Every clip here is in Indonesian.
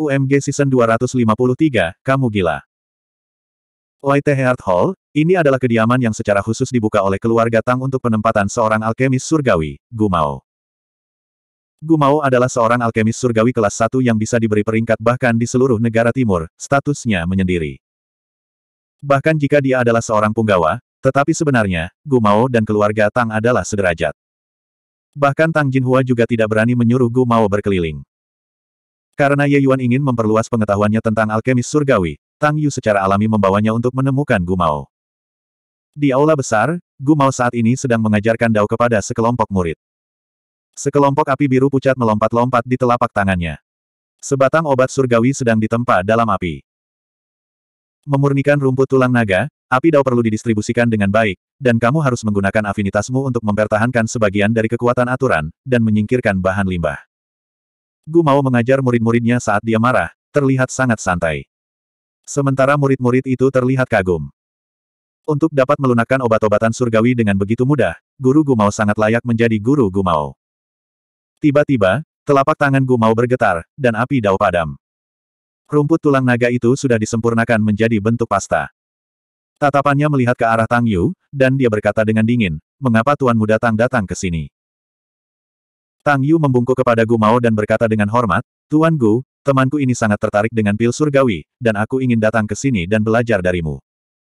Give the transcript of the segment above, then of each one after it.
UMG Season 253, kamu gila. White Heart Hall, ini adalah kediaman yang secara khusus dibuka oleh keluarga Tang untuk penempatan seorang alkemis surgawi, Gumao. Gumao adalah seorang alkemis surgawi kelas 1 yang bisa diberi peringkat bahkan di seluruh negara timur, statusnya menyendiri. Bahkan jika dia adalah seorang punggawa, tetapi sebenarnya, Gumao dan keluarga Tang adalah sederajat. Bahkan Tang Jinhua juga tidak berani menyuruh Gumao berkeliling. Karena Ye Yuan ingin memperluas pengetahuannya tentang alkemis surgawi, Tang Yu secara alami membawanya untuk menemukan Gumao. Di aula besar, Gumao saat ini sedang mengajarkan Dao kepada sekelompok murid. Sekelompok api biru pucat melompat-lompat di telapak tangannya. Sebatang obat surgawi sedang ditempa dalam api. Memurnikan rumput tulang naga, api Dao perlu didistribusikan dengan baik, dan kamu harus menggunakan afinitasmu untuk mempertahankan sebagian dari kekuatan aturan, dan menyingkirkan bahan limbah. Gumao mengajar murid-muridnya saat dia marah, terlihat sangat santai. Sementara murid-murid itu terlihat kagum. Untuk dapat melunakkan obat-obatan surgawi dengan begitu mudah, guru Gumao sangat layak menjadi guru Gumao. Tiba-tiba, telapak tangan Gumao bergetar, dan api dao padam. Rumput tulang naga itu sudah disempurnakan menjadi bentuk pasta. Tatapannya melihat ke arah Tang Yu, dan dia berkata dengan dingin, mengapa Tuan Muda Tang datang ke sini? Tang Yu membungkuk kepada Gumao dan berkata dengan hormat, Tuan Gu, Temanku ini sangat tertarik dengan pil surgawi, dan aku ingin datang ke sini dan belajar darimu.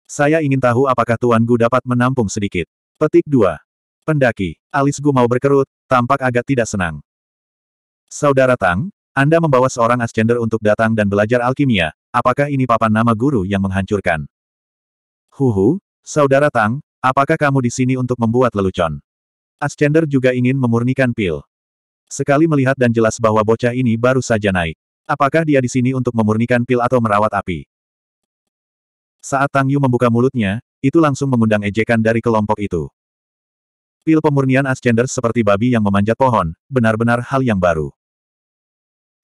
Saya ingin tahu apakah Tuan Gu dapat menampung sedikit. Petik 2. Pendaki, alis Gu mau berkerut, tampak agak tidak senang. Saudara Tang, Anda membawa seorang ascender untuk datang dan belajar alkimia, apakah ini papan nama guru yang menghancurkan? Huhu, Saudara Tang, apakah kamu di sini untuk membuat lelucon? Ascender juga ingin memurnikan pil. Sekali melihat dan jelas bahwa bocah ini baru saja naik. Apakah dia di sini untuk memurnikan pil atau merawat api? Saat Tang Yu membuka mulutnya, itu langsung mengundang ejekan dari kelompok itu. Pil pemurnian Ascenders seperti babi yang memanjat pohon, benar-benar hal yang baru.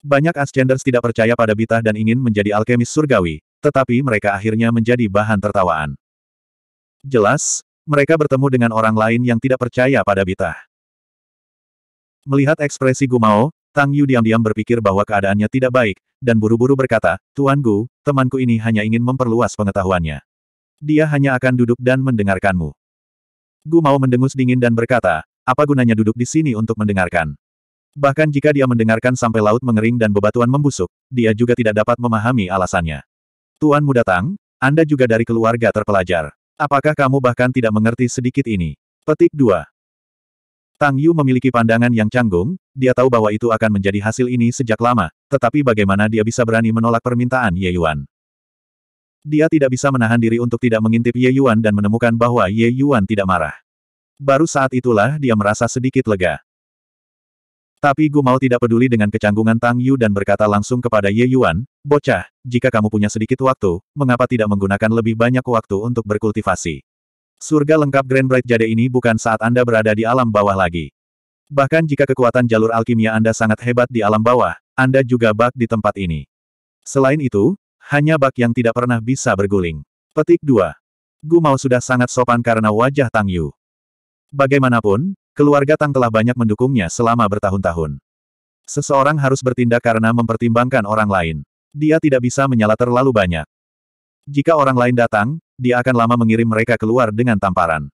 Banyak Ascenders tidak percaya pada Bitah dan ingin menjadi alkemis surgawi, tetapi mereka akhirnya menjadi bahan tertawaan. Jelas, mereka bertemu dengan orang lain yang tidak percaya pada Bitah. Melihat ekspresi Gumao, Tang Yu diam-diam berpikir bahwa keadaannya tidak baik, dan buru-buru berkata, Tuan Gu, temanku ini hanya ingin memperluas pengetahuannya. Dia hanya akan duduk dan mendengarkanmu. Gu mau mendengus dingin dan berkata, apa gunanya duduk di sini untuk mendengarkan? Bahkan jika dia mendengarkan sampai laut mengering dan bebatuan membusuk, dia juga tidak dapat memahami alasannya. Tuan muda Tang, Anda juga dari keluarga terpelajar. Apakah kamu bahkan tidak mengerti sedikit ini? Petik 2. Tang Yu memiliki pandangan yang canggung, dia tahu bahwa itu akan menjadi hasil ini sejak lama, tetapi bagaimana dia bisa berani menolak permintaan Ye Yuan? Dia tidak bisa menahan diri untuk tidak mengintip Ye Yuan dan menemukan bahwa Ye Yuan tidak marah. Baru saat itulah dia merasa sedikit lega. Tapi Gu Mao tidak peduli dengan kecanggungan Tang Yu dan berkata langsung kepada Ye Yuan, Bocah, jika kamu punya sedikit waktu, mengapa tidak menggunakan lebih banyak waktu untuk berkultivasi? Surga lengkap Grand Bright Jade ini bukan saat Anda berada di alam bawah lagi. Bahkan jika kekuatan jalur alkimia Anda sangat hebat di alam bawah, Anda juga bak di tempat ini. Selain itu, hanya bak yang tidak pernah bisa berguling. Petik 2. Gu Mao sudah sangat sopan karena wajah Tang Yu. Bagaimanapun, keluarga Tang telah banyak mendukungnya selama bertahun-tahun. Seseorang harus bertindak karena mempertimbangkan orang lain. Dia tidak bisa menyala terlalu banyak. Jika orang lain datang, dia akan lama mengirim mereka keluar dengan tamparan.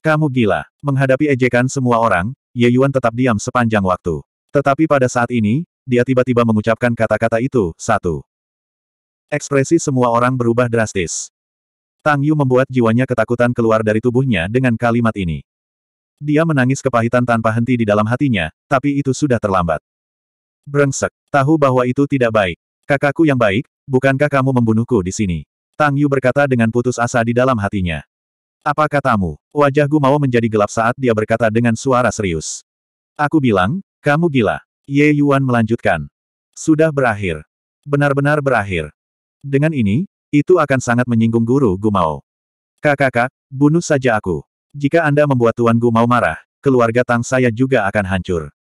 Kamu gila. Menghadapi ejekan semua orang, Ye Yuan tetap diam sepanjang waktu. Tetapi pada saat ini, dia tiba-tiba mengucapkan kata-kata itu, satu. Ekspresi semua orang berubah drastis. Tang Yu membuat jiwanya ketakutan keluar dari tubuhnya dengan kalimat ini. Dia menangis kepahitan tanpa henti di dalam hatinya, tapi itu sudah terlambat. Brengsek, tahu bahwa itu tidak baik. Kakakku yang baik, bukankah kamu membunuhku di sini? Tang Yu berkata dengan putus asa di dalam hatinya. Apa katamu? Wajah Gu Mao menjadi gelap saat dia berkata dengan suara serius. Aku bilang, kamu gila. Ye Yuan melanjutkan. Sudah berakhir. Benar-benar berakhir. Dengan ini, itu akan sangat menyinggung guru Gu Mao. Kakak, bunuh saja aku. Jika Anda membuat Tuan Gu Mao marah, keluarga Tang saya juga akan hancur.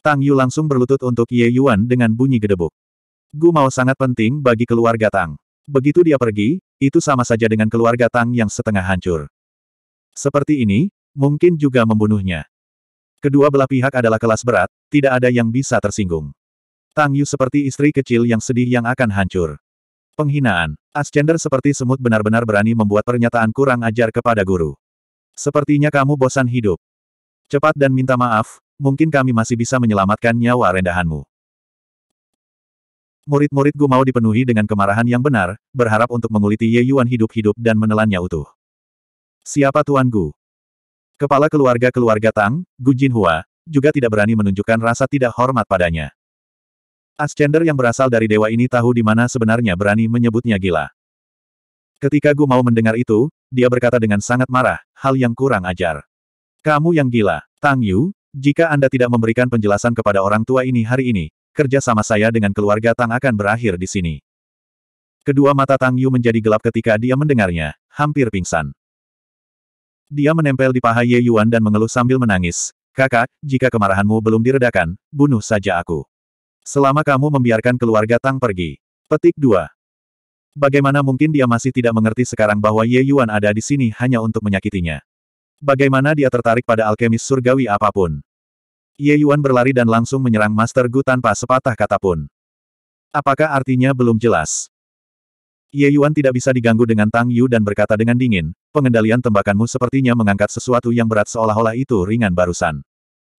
Tang Yu langsung berlutut untuk Ye Yuan dengan bunyi gedebuk. Gu Mao sangat penting bagi keluarga Tang. Begitu dia pergi, itu sama saja dengan keluarga Tang yang setengah hancur. Seperti ini, mungkin juga membunuhnya. Kedua belah pihak adalah kelas berat, tidak ada yang bisa tersinggung. Tang Yu seperti istri kecil yang sedih yang akan hancur. Penghinaan. Ascender seperti semut benar-benar berani membuat pernyataan kurang ajar kepada guru. Sepertinya kamu bosan hidup. Cepat dan minta maaf, mungkin kami masih bisa menyelamatkan nyawa rendahanmu. Murid-murid Gu mau dipenuhi dengan kemarahan yang benar, berharap untuk menguliti Ye Yuan hidup-hidup dan menelannya utuh. Siapa Tuan Gu? Kepala keluarga-keluarga Tang, Gu Jinhua, juga tidak berani menunjukkan rasa tidak hormat padanya. Ascender yang berasal dari dewa ini tahu di mana sebenarnya berani menyebutnya gila. Ketika Gu mau mendengar itu, dia berkata dengan sangat marah, hal yang kurang ajar. Kamu yang gila, Tang Yu, jika Anda tidak memberikan penjelasan kepada orang tua ini hari ini, kerja sama saya dengan keluarga Tang akan berakhir di sini. Kedua mata Tang Yu menjadi gelap ketika dia mendengarnya, hampir pingsan. Dia menempel di paha Ye Yuan dan mengeluh sambil menangis. Kakak, jika kemarahanmu belum diredakan, bunuh saja aku. Selama kamu membiarkan keluarga Tang pergi. Petik 2. Bagaimana mungkin dia masih tidak mengerti sekarang bahwa Ye Yuan ada di sini hanya untuk menyakitinya? Bagaimana dia tertarik pada alkemis surgawi apa pun? Ye Yuan berlari dan langsung menyerang Master Gu tanpa sepatah kata pun. Apakah artinya belum jelas? Ye Yuan tidak bisa diganggu dengan Tang Yu dan berkata dengan dingin, pengendalian tembakanmu sepertinya mengangkat sesuatu yang berat seolah-olah itu ringan barusan.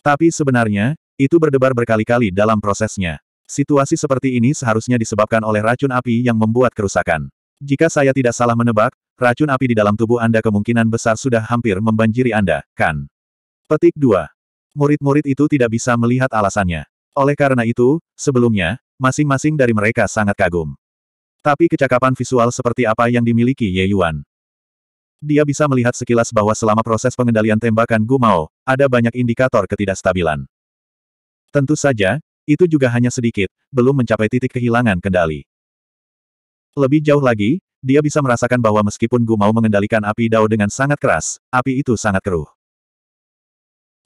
Tapi sebenarnya, itu berdebar berkali-kali dalam prosesnya. Situasi seperti ini seharusnya disebabkan oleh racun api yang membuat kerusakan. Jika saya tidak salah menebak, racun api di dalam tubuh Anda kemungkinan besar sudah hampir membanjiri Anda, kan? Petik 2. Murid-murid itu tidak bisa melihat alasannya. Oleh karena itu, sebelumnya, masing-masing dari mereka sangat kagum. Tapi kecakapan visual seperti apa yang dimiliki Ye Yuan? Dia bisa melihat sekilas bahwa selama proses pengendalian tembakan Gu Mao, ada banyak indikator ketidakstabilan. Tentu saja, itu juga hanya sedikit, belum mencapai titik kehilangan kendali. Lebih jauh lagi, dia bisa merasakan bahwa meskipun Gu Mao mengendalikan api dao dengan sangat keras, api itu sangat keruh.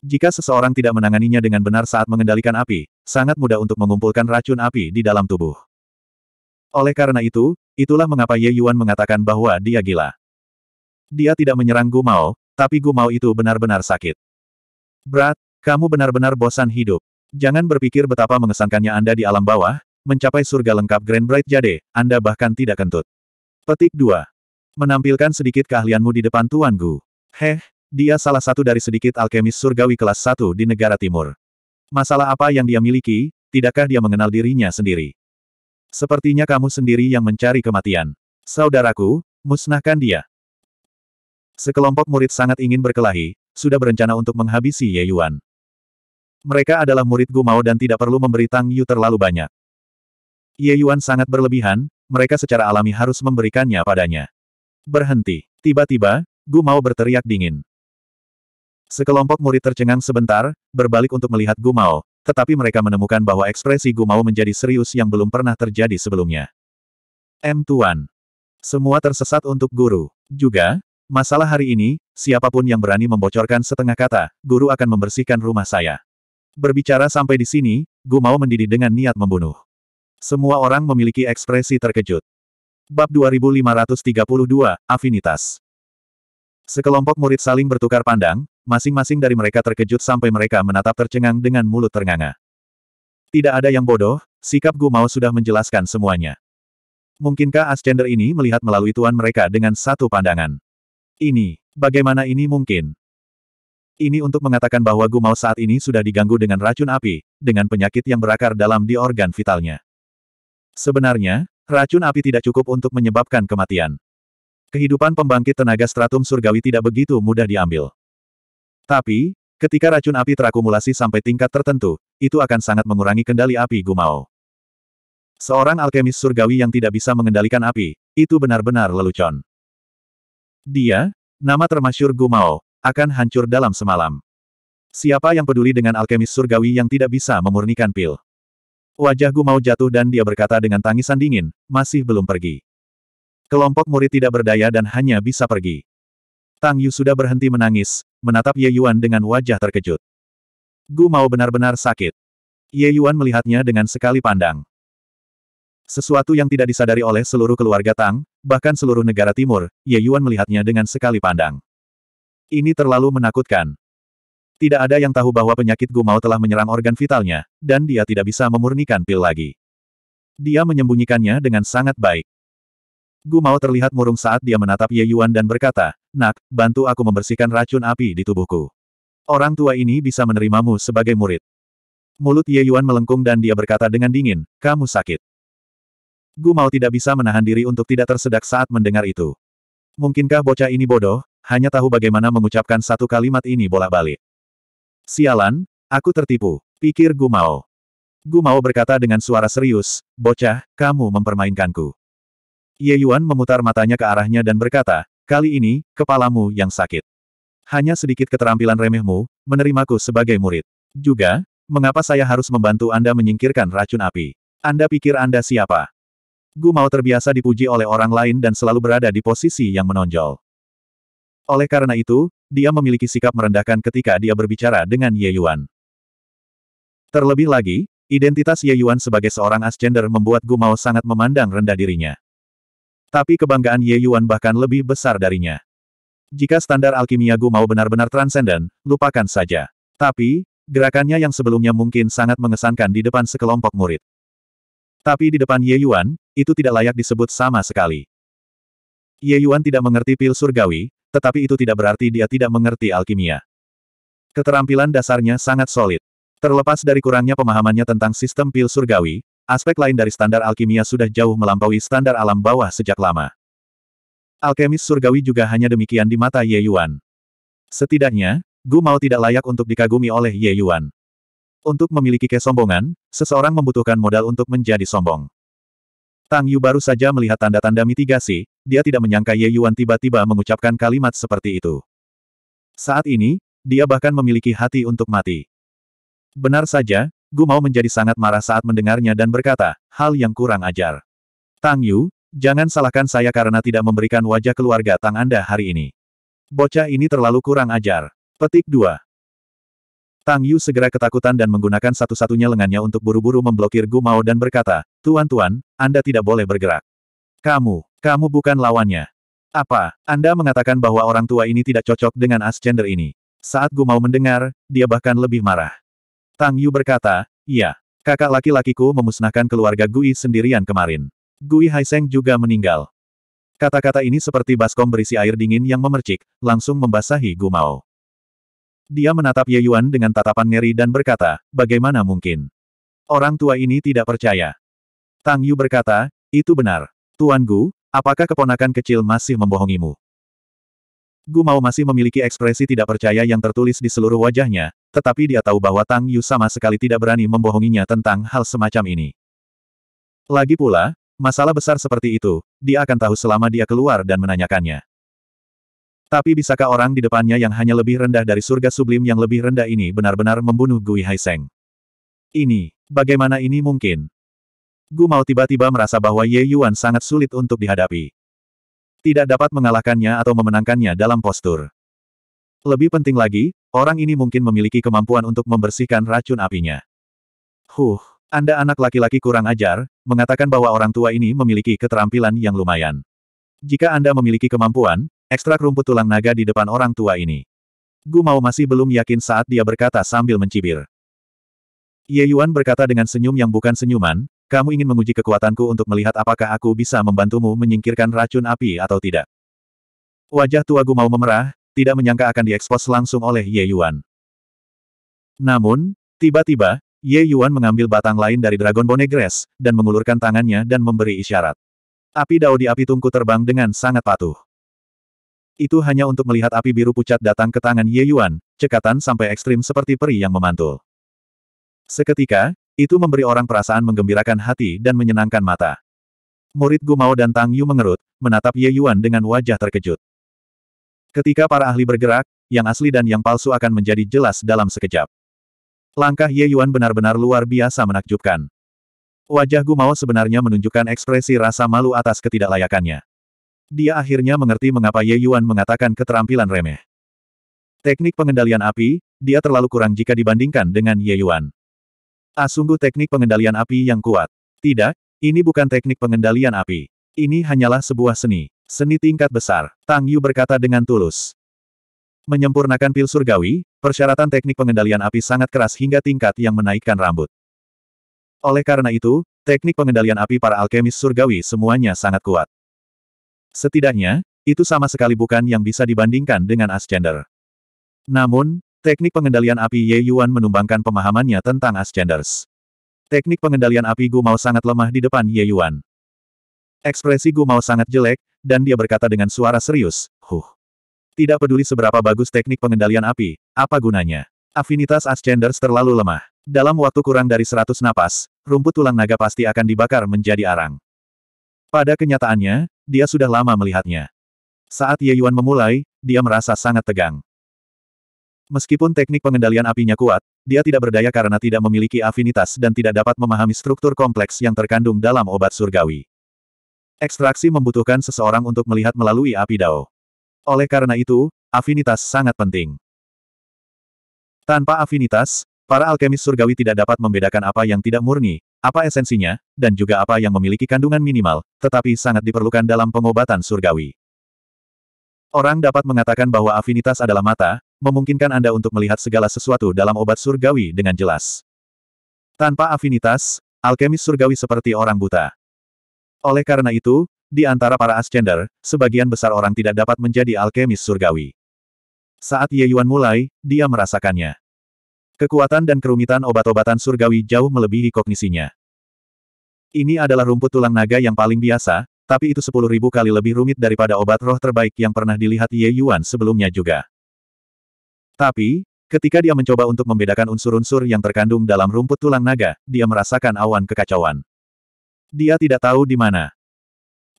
Jika seseorang tidak menanganinya dengan benar saat mengendalikan api, sangat mudah untuk mengumpulkan racun api di dalam tubuh. Oleh karena itu, itulah mengapa Ye Yuan mengatakan bahwa dia gila. Dia tidak menyerang Gu Mao, tapi Gu Mao itu benar-benar sakit. Berat, kamu benar-benar bosan hidup. Jangan berpikir betapa mengesankannya Anda di alam bawah, mencapai surga lengkap Grand Bright Jade, Anda bahkan tidak kentut. Petik 2. Menampilkan sedikit keahlianmu di depan Tuan Gu. Heh, dia salah satu dari sedikit alkemis surgawi kelas satu di negara timur. Masalah apa yang dia miliki, tidakkah dia mengenal dirinya sendiri? Sepertinya kamu sendiri yang mencari kematian. Saudaraku, musnahkan dia. Sekelompok murid sangat ingin berkelahi, sudah berencana untuk menghabisi Ye Yuan. Mereka adalah murid Gumao dan tidak perlu memberi Tang Yu terlalu banyak. Ye Yuan sangat berlebihan, mereka secara alami harus memberikannya padanya. Berhenti. Tiba-tiba, Gumao berteriak dingin. Sekelompok murid tercengang sebentar, berbalik untuk melihat Gumao, tetapi mereka menemukan bahwa ekspresi Gumao menjadi serius yang belum pernah terjadi sebelumnya. M. Tuan. Semua tersesat untuk guru. Juga, masalah hari ini, siapa pun yang berani membocorkan setengah kata, guru akan membersihkan rumah saya. Berbicara sampai di sini, Gumao mendidih dengan niat membunuh. Semua orang memiliki ekspresi terkejut. Bab 2532, Afinitas. Sekelompok murid saling bertukar pandang, masing-masing dari mereka terkejut sampai mereka menatap tercengang dengan mulut ternganga. Tidak ada yang bodoh, sikap Gu Mao sudah menjelaskan semuanya. Mungkinkah Ascender ini melihat melalui tuan mereka dengan satu pandangan? Ini, bagaimana ini mungkin? Ini untuk mengatakan bahwa Gu Mao saat ini sudah diganggu dengan racun api, dengan penyakit yang berakar dalam di organ vitalnya. Sebenarnya, racun api tidak cukup untuk menyebabkan kematian. Kehidupan pembangkit tenaga stratum surgawi tidak begitu mudah diambil. Tapi, ketika racun api terakumulasi sampai tingkat tertentu, itu akan sangat mengurangi kendali api Gumao. Seorang alkemis surgawi yang tidak bisa mengendalikan api, itu benar-benar lelucon. Dia, nama termasyur Gumao, akan hancur dalam semalam. Siapa yang peduli dengan alkemis surgawi yang tidak bisa memurnikan pil? Wajah Gumao jatuh dan dia berkata dengan tangisan dingin, masih belum pergi. Kelompok murid tidak berdaya dan hanya bisa pergi. Tang Yu sudah berhenti menangis, menatap Ye Yuan dengan wajah terkejut. Gu mau benar-benar sakit. Ye Yuan melihatnya dengan sekali pandang. Sesuatu yang tidak disadari oleh seluruh keluarga Tang, bahkan seluruh negara timur, Ye Yuan melihatnya dengan sekali pandang. Ini terlalu menakutkan. Tidak ada yang tahu bahwa penyakit Gumao telah menyerang organ vitalnya, dan dia tidak bisa memurnikan pil lagi. Dia menyembunyikannya dengan sangat baik. Gumao terlihat murung saat dia menatap Ye Yuan dan berkata, Nak, bantu aku membersihkan racun api di tubuhku. Orang tua ini bisa menerimamu sebagai murid. Mulut Ye Yuan melengkung dan dia berkata dengan dingin, kamu sakit. Gumao tidak bisa menahan diri untuk tidak tersedak saat mendengar itu. Mungkinkah bocah ini bodoh, hanya tahu bagaimana mengucapkan satu kalimat ini bolak-balik. Sialan, aku tertipu, pikir Gumao. Gumao berkata dengan suara serius, bocah, kamu mempermainkanku. Ye Yuan memutar matanya ke arahnya dan berkata, kali ini, kepalamu yang sakit. Hanya sedikit keterampilan remehmu, menerimaku sebagai murid. Juga, mengapa saya harus membantu Anda menyingkirkan racun api? Anda pikir Anda siapa? Gumao terbiasa dipuji oleh orang lain dan selalu berada di posisi yang menonjol. Oleh karena itu, dia memiliki sikap merendahkan ketika dia berbicara dengan Ye Yuan. Terlebih lagi, identitas Ye Yuan sebagai seorang ascender membuat Gumao sangat memandang rendah dirinya. Tapi kebanggaan Ye Yuan bahkan lebih besar darinya. Jika standar alkimia Gumao benar-benar transenden, lupakan saja. Tapi, gerakannya yang sebelumnya mungkin sangat mengesankan di depan sekelompok murid. Tapi di depan Ye Yuan, itu tidak layak disebut sama sekali. Ye Yuan tidak mengerti pil surgawi, tetapi itu tidak berarti dia tidak mengerti alkimia. Keterampilan dasarnya sangat solid. Terlepas dari kurangnya pemahamannya tentang sistem pil surgawi, aspek lain dari standar alkimia sudah jauh melampaui standar alam bawah sejak lama. Alkemis surgawi juga hanya demikian di mata Ye Yuan. Setidaknya, Gu Mao tidak layak untuk dikagumi oleh Ye Yuan. Untuk memiliki kesombongan, seseorang membutuhkan modal untuk menjadi sombong. Tang Yu baru saja melihat tanda-tanda mitigasi, dia tidak menyangka Ye Yuan tiba-tiba mengucapkan kalimat seperti itu. Saat ini, dia bahkan memiliki hati untuk mati. Benar saja, Gu mau menjadi sangat marah saat mendengarnya dan berkata, hal yang kurang ajar. Tang Yu, jangan salahkan saya karena tidak memberikan wajah keluarga Tang Anda hari ini. Bocah ini terlalu kurang ajar. Petik 2. Tang Yu segera ketakutan dan menggunakan satu-satunya lengannya untuk buru-buru memblokir Gu Mao dan berkata, Tuan-tuan, Anda tidak boleh bergerak. Kamu, kamu bukan lawannya. Apa, Anda mengatakan bahwa orang tua ini tidak cocok dengan Ascender ini? Saat Gu Mao mendengar, dia bahkan lebih marah. Tang Yu berkata, iya, kakak laki-lakiku memusnahkan keluarga Gui sendirian kemarin. Gui Haiseng juga meninggal. Kata-kata ini seperti baskom berisi air dingin yang memercik, langsung membasahi Gu Mao. Dia menatap Ye Yuan dengan tatapan ngeri dan berkata, bagaimana mungkin? Orang tua ini tidak percaya. Tang Yu berkata, itu benar. Tuan Gu, apakah keponakan kecil masih membohongimu? Gu Mao masih memiliki ekspresi tidak percaya yang tertulis di seluruh wajahnya, tetapi dia tahu bahwa Tang Yu sama sekali tidak berani membohonginya tentang hal semacam ini. Lagi pula, masalah besar seperti itu, dia akan tahu selama dia keluar dan menanyakannya. Tapi bisakah orang di depannya yang hanya lebih rendah dari surga sublim yang lebih rendah ini benar-benar membunuh Gui Haiseng? Ini, bagaimana ini mungkin? Gu mau tiba-tiba merasa bahwa Ye Yuan sangat sulit untuk dihadapi. Tidak dapat mengalahkannya atau memenangkannya dalam postur. Lebih penting lagi, orang ini mungkin memiliki kemampuan untuk membersihkan racun apinya. Huh, Anda anak laki-laki kurang ajar, mengatakan bahwa orang tua ini memiliki keterampilan yang lumayan. Jika Anda memiliki kemampuan, Ekstrak rumput tulang naga di depan orang tua ini. Gu Mao masih belum yakin saat dia berkata sambil mencibir. Ye Yuan berkata dengan senyum yang bukan senyuman, kamu ingin menguji kekuatanku untuk melihat apakah aku bisa membantumu menyingkirkan racun api atau tidak. Wajah tua Gu Mao memerah, tidak menyangka akan diekspos langsung oleh Ye Yuan. Namun, tiba-tiba, Ye Yuan mengambil batang lain dari Dragon Bone Grass, dan mengulurkan tangannya dan memberi isyarat. Api dao di api tungku terbang dengan sangat patuh. Itu hanya untuk melihat api biru pucat datang ke tangan Ye Yuan, cekatan sampai ekstrim seperti peri yang memantul. Seketika, itu memberi orang perasaan menggembirakan hati dan menyenangkan mata. Murid Gu Mao dan Tang Yu mengerut, menatap Ye Yuan dengan wajah terkejut. Ketika para ahli bergerak, yang asli dan yang palsu akan menjadi jelas dalam sekejap. Langkah Ye Yuan benar-benar luar biasa menakjubkan. Wajah Gu Mao sebenarnya menunjukkan ekspresi rasa malu atas ketidaklayakannya. Dia akhirnya mengerti mengapa Ye Yuan mengatakan keterampilan remeh. Teknik pengendalian api, dia terlalu kurang jika dibandingkan dengan Ye Yuan. Ah sungguh teknik pengendalian api yang kuat. Tidak, ini bukan teknik pengendalian api. Ini hanyalah sebuah seni. Seni tingkat besar. Tang Yu berkata dengan tulus. Menyempurnakan pil surgawi, persyaratan teknik pengendalian api sangat keras hingga tingkat yang menaikkan rambut. Oleh karena itu, teknik pengendalian api para alkemis surgawi semuanya sangat kuat. Setidaknya, itu sama sekali bukan yang bisa dibandingkan dengan Ascender. Namun, teknik pengendalian api Ye Yuan menumbangkan pemahamannya tentang Ascenders. Teknik pengendalian api Gu Mao sangat lemah di depan Ye Yuan. Ekspresi Gu Mao sangat jelek, dan dia berkata dengan suara serius, Huh. Tidak peduli seberapa bagus teknik pengendalian api, apa gunanya? Afinitas Ascenders terlalu lemah. Dalam waktu kurang dari 100 napas, rumput tulang naga pasti akan dibakar menjadi arang. Pada kenyataannya, dia sudah lama melihatnya. Saat Ye Yuan memulai, dia merasa sangat tegang. Meskipun teknik pengendalian apinya kuat, dia tidak berdaya karena tidak memiliki afinitas dan tidak dapat memahami struktur kompleks yang terkandung dalam obat surgawi. Ekstraksi membutuhkan seseorang untuk melihat melalui api dao. Oleh karena itu, afinitas sangat penting. Tanpa afinitas, para alkemis surgawi tidak dapat membedakan apa yang tidak murni, apa esensinya, dan juga apa yang memiliki kandungan minimal, tetapi sangat diperlukan dalam pengobatan surgawi. Orang dapat mengatakan bahwa afinitas adalah mata, memungkinkan Anda untuk melihat segala sesuatu dalam obat surgawi dengan jelas. Tanpa afinitas, alkemis surgawi seperti orang buta. Oleh karena itu, di antara para ascender, sebagian besar orang tidak dapat menjadi alkemis surgawi. Saat Ye Yuan mulai, dia merasakannya. Kekuatan dan kerumitan obat-obatan surgawi jauh melebihi kognisinya. Ini adalah rumput tulang naga yang paling biasa, tapi itu sepuluh ribu kali lebih rumit daripada obat roh terbaik yang pernah dilihat Ye Yuan sebelumnya juga. Tapi, ketika dia mencoba untuk membedakan unsur-unsur yang terkandung dalam rumput tulang naga, dia merasakan awan kekacauan. Dia tidak tahu di mana.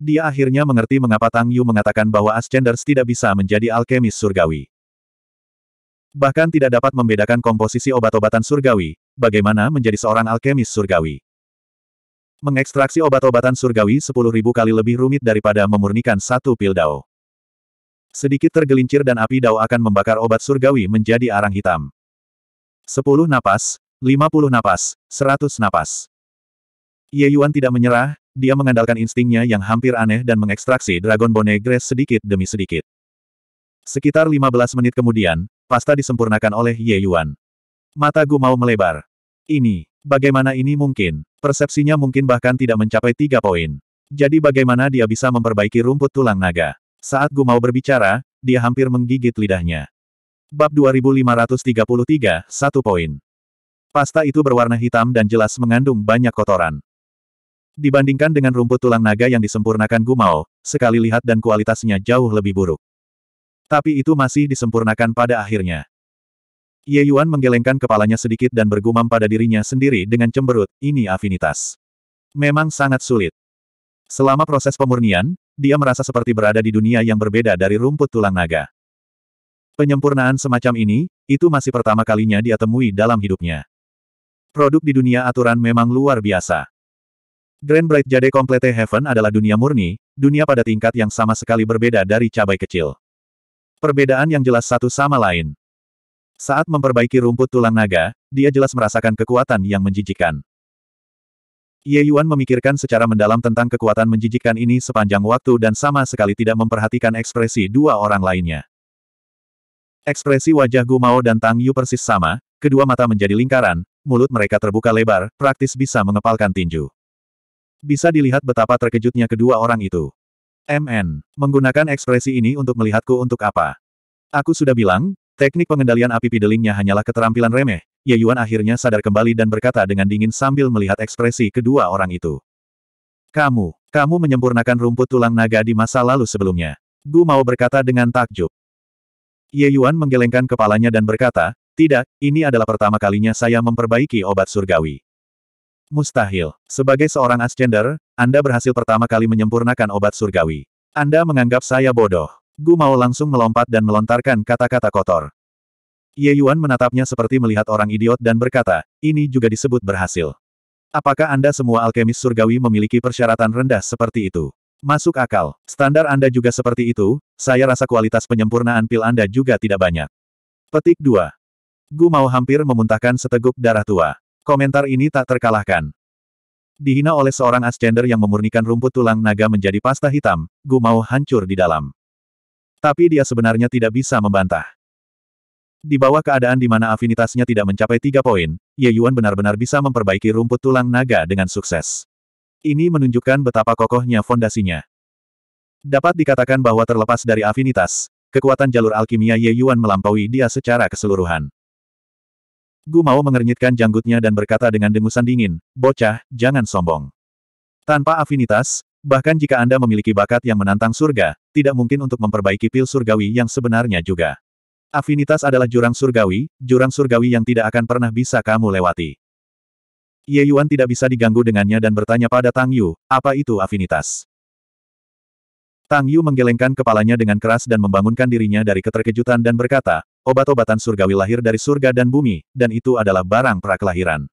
Dia akhirnya mengerti mengapa Tang Yu mengatakan bahwa Ascenders tidak bisa menjadi alkemis surgawi. Bahkan tidak dapat membedakan komposisi obat-obatan surgawi, bagaimana menjadi seorang alkemis surgawi. Mengekstraksi obat-obatan surgawi sepuluh ribu kali lebih rumit daripada memurnikan satu pil dao. Sedikit tergelincir dan api dao akan membakar obat surgawi menjadi arang hitam. Sepuluh napas, lima puluh napas, seratus napas. Ye Yuan tidak menyerah, dia mengandalkan instingnya yang hampir aneh dan mengekstraksi Dragon Bone Grass sedikit demi sedikit. Sekitar 15 menit kemudian, pasta disempurnakan oleh Ye Yuan. Mata Gu mau melebar. Ini, bagaimana ini mungkin? Persepsinya mungkin bahkan tidak mencapai tiga poin. Jadi bagaimana dia bisa memperbaiki rumput tulang naga? Saat Gu mau berbicara, dia hampir menggigit lidahnya. Bab 2533, satu poin. Pasta itu berwarna hitam dan jelas mengandung banyak kotoran. Dibandingkan dengan rumput tulang naga yang disempurnakan Gumao, sekali lihat dan kualitasnya jauh lebih buruk. Tapi itu masih disempurnakan pada akhirnya. Ye Yuan menggelengkan kepalanya sedikit dan bergumam pada dirinya sendiri dengan cemberut, ini afinitas. Memang sangat sulit. Selama proses pemurnian, dia merasa seperti berada di dunia yang berbeda dari rumput tulang naga. Penyempurnaan semacam ini, itu masih pertama kalinya dia temui dalam hidupnya. Produk di dunia aturan memang luar biasa. Grand Bright Jade Complete Heaven adalah dunia murni, dunia pada tingkat yang sama sekali berbeda dari cabai kecil. Perbedaan yang jelas satu sama lain. Saat memperbaiki rumput tulang naga, dia jelas merasakan kekuatan yang menjijikkan. Ye Yuan memikirkan secara mendalam tentang kekuatan menjijikkan ini sepanjang waktu dan sama sekali tidak memperhatikan ekspresi dua orang lainnya. Ekspresi wajah Gu Mao dan Tang Yu persis sama, kedua mata menjadi lingkaran, mulut mereka terbuka lebar, praktis bisa mengepalkan tinju. Bisa dilihat betapa terkejutnya kedua orang itu. MN, menggunakan ekspresi ini untuk melihatku untuk apa? Aku sudah bilang, teknik pengendalian api pidelingnya hanyalah keterampilan remeh. Ye Yuan akhirnya sadar kembali dan berkata dengan dingin sambil melihat ekspresi kedua orang itu. Kamu, kamu menyempurnakan rumput tulang naga di masa lalu sebelumnya. Gu mau berkata dengan takjub. Ye Yuan menggelengkan kepalanya dan berkata, tidak, ini adalah pertama kalinya saya memperbaiki obat surgawi. Mustahil. Sebagai seorang ascender, Anda berhasil pertama kali menyempurnakan obat surgawi. Anda menganggap saya bodoh. Gu mau langsung melompat dan melontarkan kata-kata kotor. Ye Yuan menatapnya seperti melihat orang idiot dan berkata, ini juga disebut berhasil. Apakah Anda semua alkemis surgawi memiliki persyaratan rendah seperti itu? Masuk akal. Standar Anda juga seperti itu, saya rasa kualitas penyempurnaan pil Anda juga tidak banyak. Petik 2. Gu mau hampir memuntahkan seteguk darah tua. Komentar ini tak terkalahkan. Dihina oleh seorang ascender yang memurnikan rumput tulang naga menjadi pasta hitam, Gu mau hancur di dalam. Tapi dia sebenarnya tidak bisa membantah. Di bawah keadaan di mana afinitasnya tidak mencapai tiga poin, Ye Yuan benar-benar bisa memperbaiki rumput tulang naga dengan sukses. Ini menunjukkan betapa kokohnya fondasinya. Dapat dikatakan bahwa terlepas dari afinitas, kekuatan jalur alkimia Ye Yuan melampaui dia secara keseluruhan. Gu Mao mengernyitkan janggutnya dan berkata dengan dengusan dingin, bocah, jangan sombong. Tanpa afinitas, bahkan jika Anda memiliki bakat yang menantang surga, tidak mungkin untuk memperbaiki pil surgawi yang sebenarnya juga. Afinitas adalah jurang surgawi, jurang surgawi yang tidak akan pernah bisa kamu lewati. Ye Yuan tidak bisa diganggu dengannya dan bertanya pada Tang Yu, apa itu afinitas? Tang Yu menggelengkan kepalanya dengan keras dan membangunkan dirinya dari keterkejutan dan berkata, obat-obatan surgawi lahir dari surga dan bumi, dan itu adalah barang prakelahiran.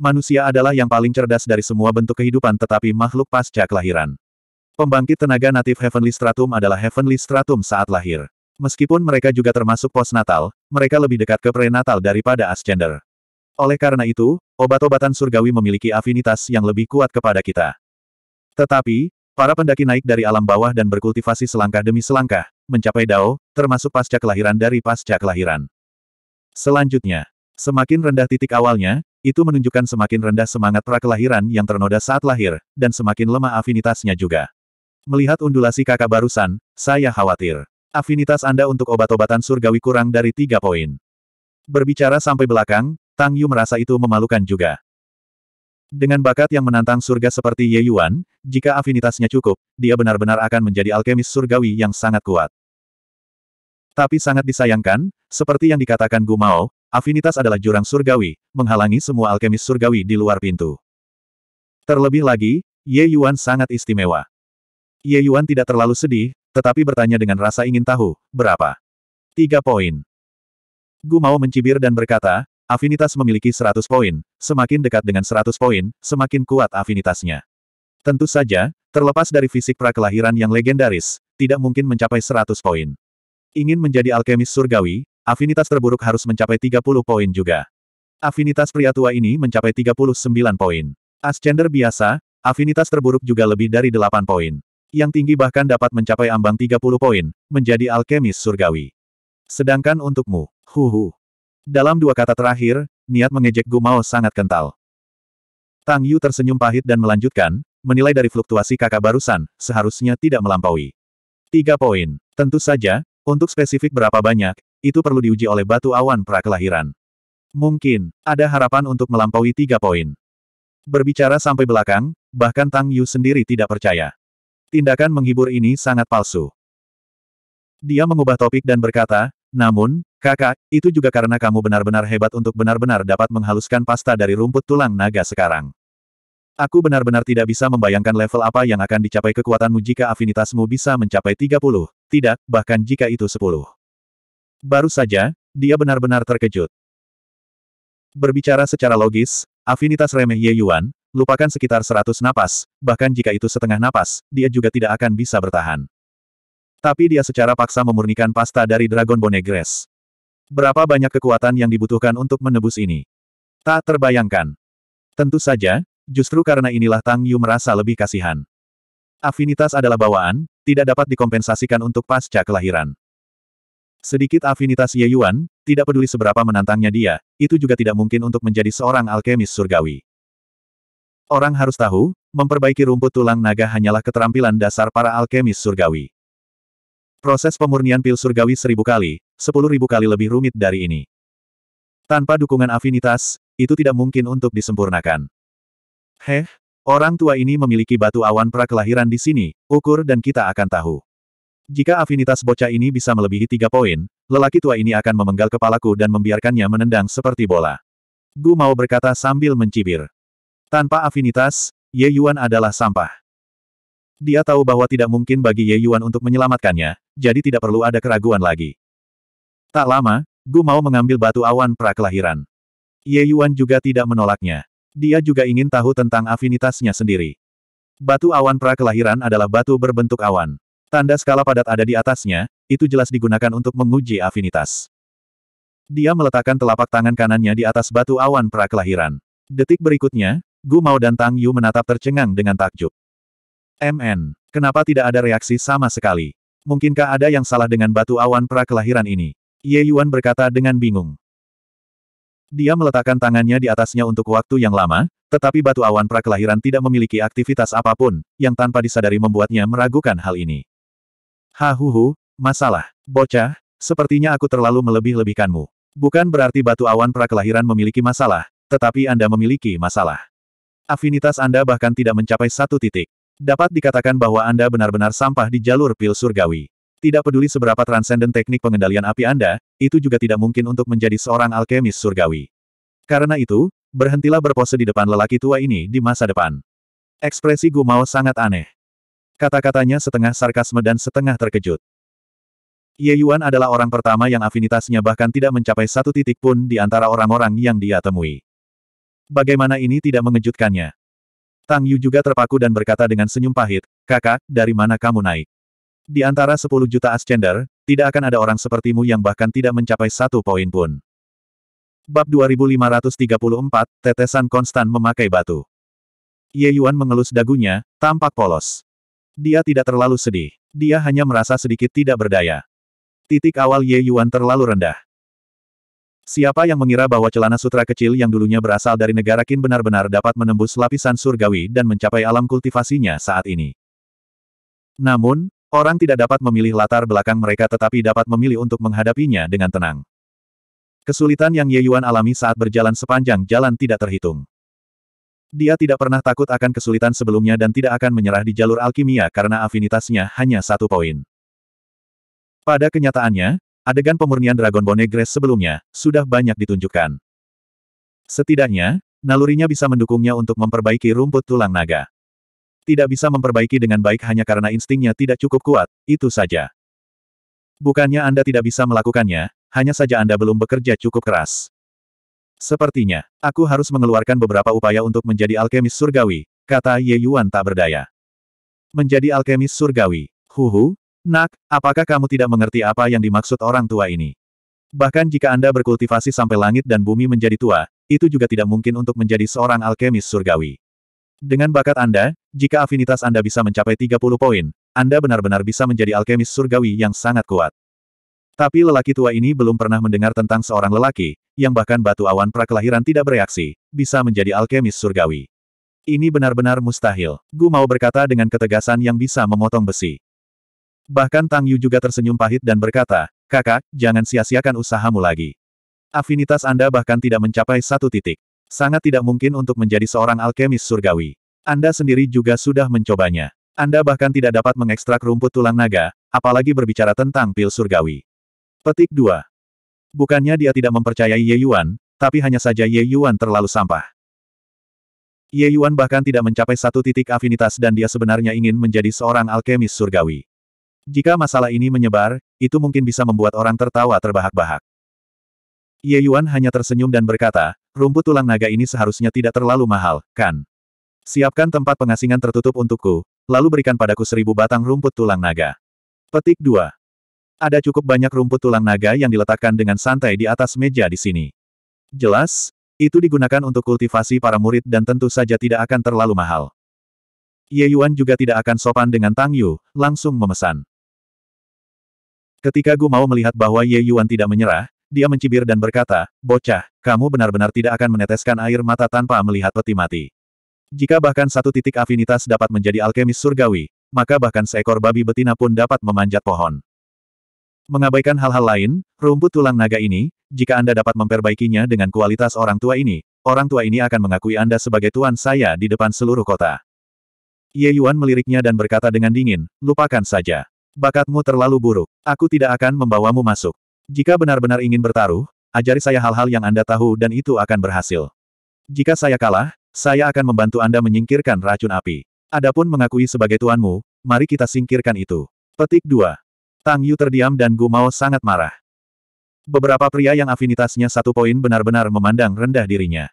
Manusia adalah yang paling cerdas dari semua bentuk kehidupan tetapi makhluk pasca kelahiran. Pembangkit tenaga natif Heavenly Stratum adalah Heavenly Stratum saat lahir. Meskipun mereka juga termasuk postnatal, mereka lebih dekat ke prenatal daripada ascender. Oleh karena itu, obat-obatan surgawi memiliki afinitas yang lebih kuat kepada kita. Tetapi, para pendaki naik dari alam bawah dan berkultivasi selangkah demi selangkah, mencapai Dao, termasuk pasca kelahiran dari pasca kelahiran. Selanjutnya, semakin rendah titik awalnya, itu menunjukkan semakin rendah semangat prakelahiran yang ternoda saat lahir, dan semakin lemah afinitasnya juga. Melihat undulasi kakak barusan, saya khawatir. Afinitas Anda untuk obat-obatan surgawi kurang dari tiga poin. Berbicara sampai belakang, Tang Yu merasa itu memalukan juga. Dengan bakat yang menantang surga seperti Ye Yuan, jika afinitasnya cukup, dia benar-benar akan menjadi alkemis surgawi yang sangat kuat. Tapi sangat disayangkan, seperti yang dikatakan Gu Mao, afinitas adalah jurang surgawi, menghalangi semua alkemis surgawi di luar pintu. Terlebih lagi, Ye Yuan sangat istimewa. Ye Yuan tidak terlalu sedih, tetapi bertanya dengan rasa ingin tahu, berapa? Tiga poin. Gu mau mencibir dan berkata, afinitas memiliki 100 poin, semakin dekat dengan 100 poin, semakin kuat afinitasnya. Tentu saja, terlepas dari fisik prakelahiran yang legendaris, tidak mungkin mencapai 100 poin. Ingin menjadi alkemis surgawi, afinitas terburuk harus mencapai 30 poin juga. Afinitas pria tua ini mencapai 39 poin. Ascender biasa, afinitas terburuk juga lebih dari 8 poin. Yang tinggi bahkan dapat mencapai ambang 30 poin, menjadi alkemis surgawi. Sedangkan untukmu, huhu. Dalam dua kata terakhir, niat mengejek Gumao sangat kental. Tang Yu tersenyum pahit dan melanjutkan, menilai dari fluktuasi kakak barusan, seharusnya tidak melampaui. Tiga poin. Tentu saja, untuk spesifik berapa banyak, itu perlu diuji oleh batu awan prakelahiran. Mungkin, ada harapan untuk melampaui tiga poin. Berbicara sampai belakang, bahkan Tang Yu sendiri tidak percaya. Tindakan menghibur ini sangat palsu. Dia mengubah topik dan berkata, namun, kakak, itu juga karena kamu benar-benar hebat untuk benar-benar dapat menghaluskan pasta dari rumput tulang naga sekarang. Aku benar-benar tidak bisa membayangkan level apa yang akan dicapai kekuatanmu jika afinitasmu bisa mencapai 30, tidak, bahkan jika itu 10. Baru saja, dia benar-benar terkejut. Berbicara secara logis, afinitas remeh Ye Yuan, Lupakan sekitar seratus napas, bahkan jika itu setengah napas, dia juga tidak akan bisa bertahan. Tapi dia secara paksa memurnikan pasta dari Dragon Bone Grass. Berapa banyak kekuatan yang dibutuhkan untuk menebus ini? Tak terbayangkan. Tentu saja, justru karena inilah Tang Yu merasa lebih kasihan. Afinitas adalah bawaan, tidak dapat dikompensasikan untuk pasca kelahiran. Sedikit afinitas Ye Yuan, tidak peduli seberapa menantangnya dia, itu juga tidak mungkin untuk menjadi seorang alkemis surgawi. Orang harus tahu, memperbaiki rumput tulang naga hanyalah keterampilan dasar para alkemis surgawi. Proses pemurnian pil surgawi seribu kali, sepuluh ribu kali lebih rumit dari ini. Tanpa dukungan afinitas, itu tidak mungkin untuk disempurnakan. Heh, orang tua ini memiliki batu awan prakelahiran di sini, ukur dan kita akan tahu. Jika afinitas bocah ini bisa melebihi tiga poin, lelaki tua ini akan memenggal kepalaku dan membiarkannya menendang seperti bola. Gu mau berkata sambil mencibir. Tanpa afinitas, Ye Yuan adalah sampah. Dia tahu bahwa tidak mungkin bagi Ye Yuan untuk menyelamatkannya, jadi tidak perlu ada keraguan lagi. Tak lama, Gu mau mengambil batu awan prakelahiran. Ye Yuan juga tidak menolaknya. Dia juga ingin tahu tentang afinitasnya sendiri. Batu awan prakelahiran adalah batu berbentuk awan. Tanda skala padat ada di atasnya, itu jelas digunakan untuk menguji afinitas. Dia meletakkan telapak tangan kanannya di atas batu awan prakelahiran. Detik berikutnya, Gu Mao dan Tang Yu menatap tercengang dengan takjub. MN, kenapa tidak ada reaksi sama sekali? Mungkinkah ada yang salah dengan batu awan prakelahiran ini? Ye Yuan berkata dengan bingung. Dia meletakkan tangannya di atasnya untuk waktu yang lama, tetapi batu awan prakelahiran tidak memiliki aktivitas apa pun, yang tanpa disadari membuatnya meragukan hal ini. Hahuhu, masalah. Bocah, sepertinya aku terlalu melebih-lebihkanmu. Bukan berarti batu awan prakelahiran memiliki masalah, tetapi Anda memiliki masalah. Afinitas Anda bahkan tidak mencapai satu titik. Dapat dikatakan bahwa Anda benar-benar sampah di jalur pil surgawi. Tidak peduli seberapa transenden teknik pengendalian api Anda, itu juga tidak mungkin untuk menjadi seorang alkemis surgawi. Karena itu, berhentilah berpose di depan lelaki tua ini di masa depan. Ekspresi Gumao sangat aneh. Kata-katanya setengah sarkasme dan setengah terkejut. Ye Yuan adalah orang pertama yang afinitasnya bahkan tidak mencapai satu titik pun di antara orang-orang yang dia temui. Bagaimana ini tidak mengejutkannya? Tang Yu juga terpaku dan berkata dengan senyum pahit, kakak, dari mana kamu naik? Di antara 10 juta ascender, tidak akan ada orang sepertimu yang bahkan tidak mencapai satu poin pun. Bab 2534, Tetesan Konstan Memakai Batu. Ye Yuan mengelus dagunya, tampak polos. Dia tidak terlalu sedih. Dia hanya merasa sedikit tidak berdaya. Titik awal Ye Yuan terlalu rendah. Siapa yang mengira bahwa celana sutra kecil yang dulunya berasal dari negara Qin benar-benar dapat menembus lapisan surgawi dan mencapai alam kultivasinya saat ini? Namun, orang tidak dapat memilih latar belakang mereka tetapi dapat memilih untuk menghadapinya dengan tenang. Kesulitan yang Ye Yuan alami saat berjalan sepanjang jalan tidak terhitung. Dia tidak pernah takut akan kesulitan sebelumnya dan tidak akan menyerah di jalur alkimia karena afinitasnya hanya satu poin. Pada kenyataannya, adegan pemurnian Dragon Bone Grace sebelumnya, sudah banyak ditunjukkan. Setidaknya, nalurinya bisa mendukungnya untuk memperbaiki rumput tulang naga. Tidak bisa memperbaiki dengan baik hanya karena instingnya tidak cukup kuat, itu saja. Bukannya Anda tidak bisa melakukannya, hanya saja Anda belum bekerja cukup keras. Sepertinya, aku harus mengeluarkan beberapa upaya untuk menjadi alkemis surgawi, kata Ye Yuan tak berdaya. Menjadi alkemis surgawi. Huhu, Nak, apakah kamu tidak mengerti apa yang dimaksud orang tua ini? Bahkan jika Anda berkultivasi sampai langit dan bumi menjadi tua, itu juga tidak mungkin untuk menjadi seorang alkemis surgawi. Dengan bakat Anda, jika afinitas Anda bisa mencapai 30 poin, Anda benar-benar bisa menjadi alkemis surgawi yang sangat kuat. Tapi lelaki tua ini belum pernah mendengar tentang seorang lelaki, yang bahkan batu awan prakelahiran tidak bereaksi, bisa menjadi alkemis surgawi. Ini benar-benar mustahil. Gu mau berkata dengan ketegasan yang bisa memotong besi. Bahkan Tang Yu juga tersenyum pahit dan berkata, kakak, jangan sia-siakan usahamu lagi. Afinitas Anda bahkan tidak mencapai satu titik. Sangat tidak mungkin untuk menjadi seorang alkemis surgawi. Anda sendiri juga sudah mencobanya. Anda bahkan tidak dapat mengekstrak rumput tulang naga, apalagi berbicara tentang pil surgawi. Petik 2. Bukannya dia tidak mempercayai Ye Yuan, tapi hanya saja Ye Yuan terlalu sampah. Ye Yuan bahkan tidak mencapai satu titik afinitas dan dia sebenarnya ingin menjadi seorang alkemis surgawi. Jika masalah ini menyebar, itu mungkin bisa membuat orang tertawa terbahak-bahak. Ye Yuan hanya tersenyum dan berkata, rumput tulang naga ini seharusnya tidak terlalu mahal, kan? Siapkan tempat pengasingan tertutup untukku, lalu berikan padaku seribu batang rumput tulang naga. Petik 2. Ada cukup banyak rumput tulang naga yang diletakkan dengan santai di atas meja di sini. Jelas, itu digunakan untuk kultivasi para murid dan tentu saja tidak akan terlalu mahal. Ye Yuan juga tidak akan sopan dengan Tang Yu, langsung memesan. Ketika Gu mau melihat bahwa Ye Yuan tidak menyerah, dia mencibir dan berkata, Bocah, kamu benar-benar tidak akan meneteskan air mata tanpa melihat peti mati. Jika bahkan satu titik afinitas dapat menjadi alkemis surgawi, maka bahkan seekor babi betina pun dapat memanjat pohon. Mengabaikan hal-hal lain, rumput tulang naga ini, jika Anda dapat memperbaikinya dengan kualitas orang tua ini, orang tua ini akan mengakui Anda sebagai tuan saya di depan seluruh kota. Ye Yuan meliriknya dan berkata dengan dingin, lupakan saja. Bakatmu terlalu buruk. Aku tidak akan membawamu masuk. Jika benar-benar ingin bertaruh, ajari saya hal-hal yang Anda tahu dan itu akan berhasil. Jika saya kalah, saya akan membantu Anda menyingkirkan racun api. Adapun mengakui sebagai tuanmu, mari kita singkirkan itu. Petik 2. Tang Yu terdiam dan Gu Mao sangat marah. Beberapa pria yang afinitasnya satu poin benar-benar memandang rendah dirinya.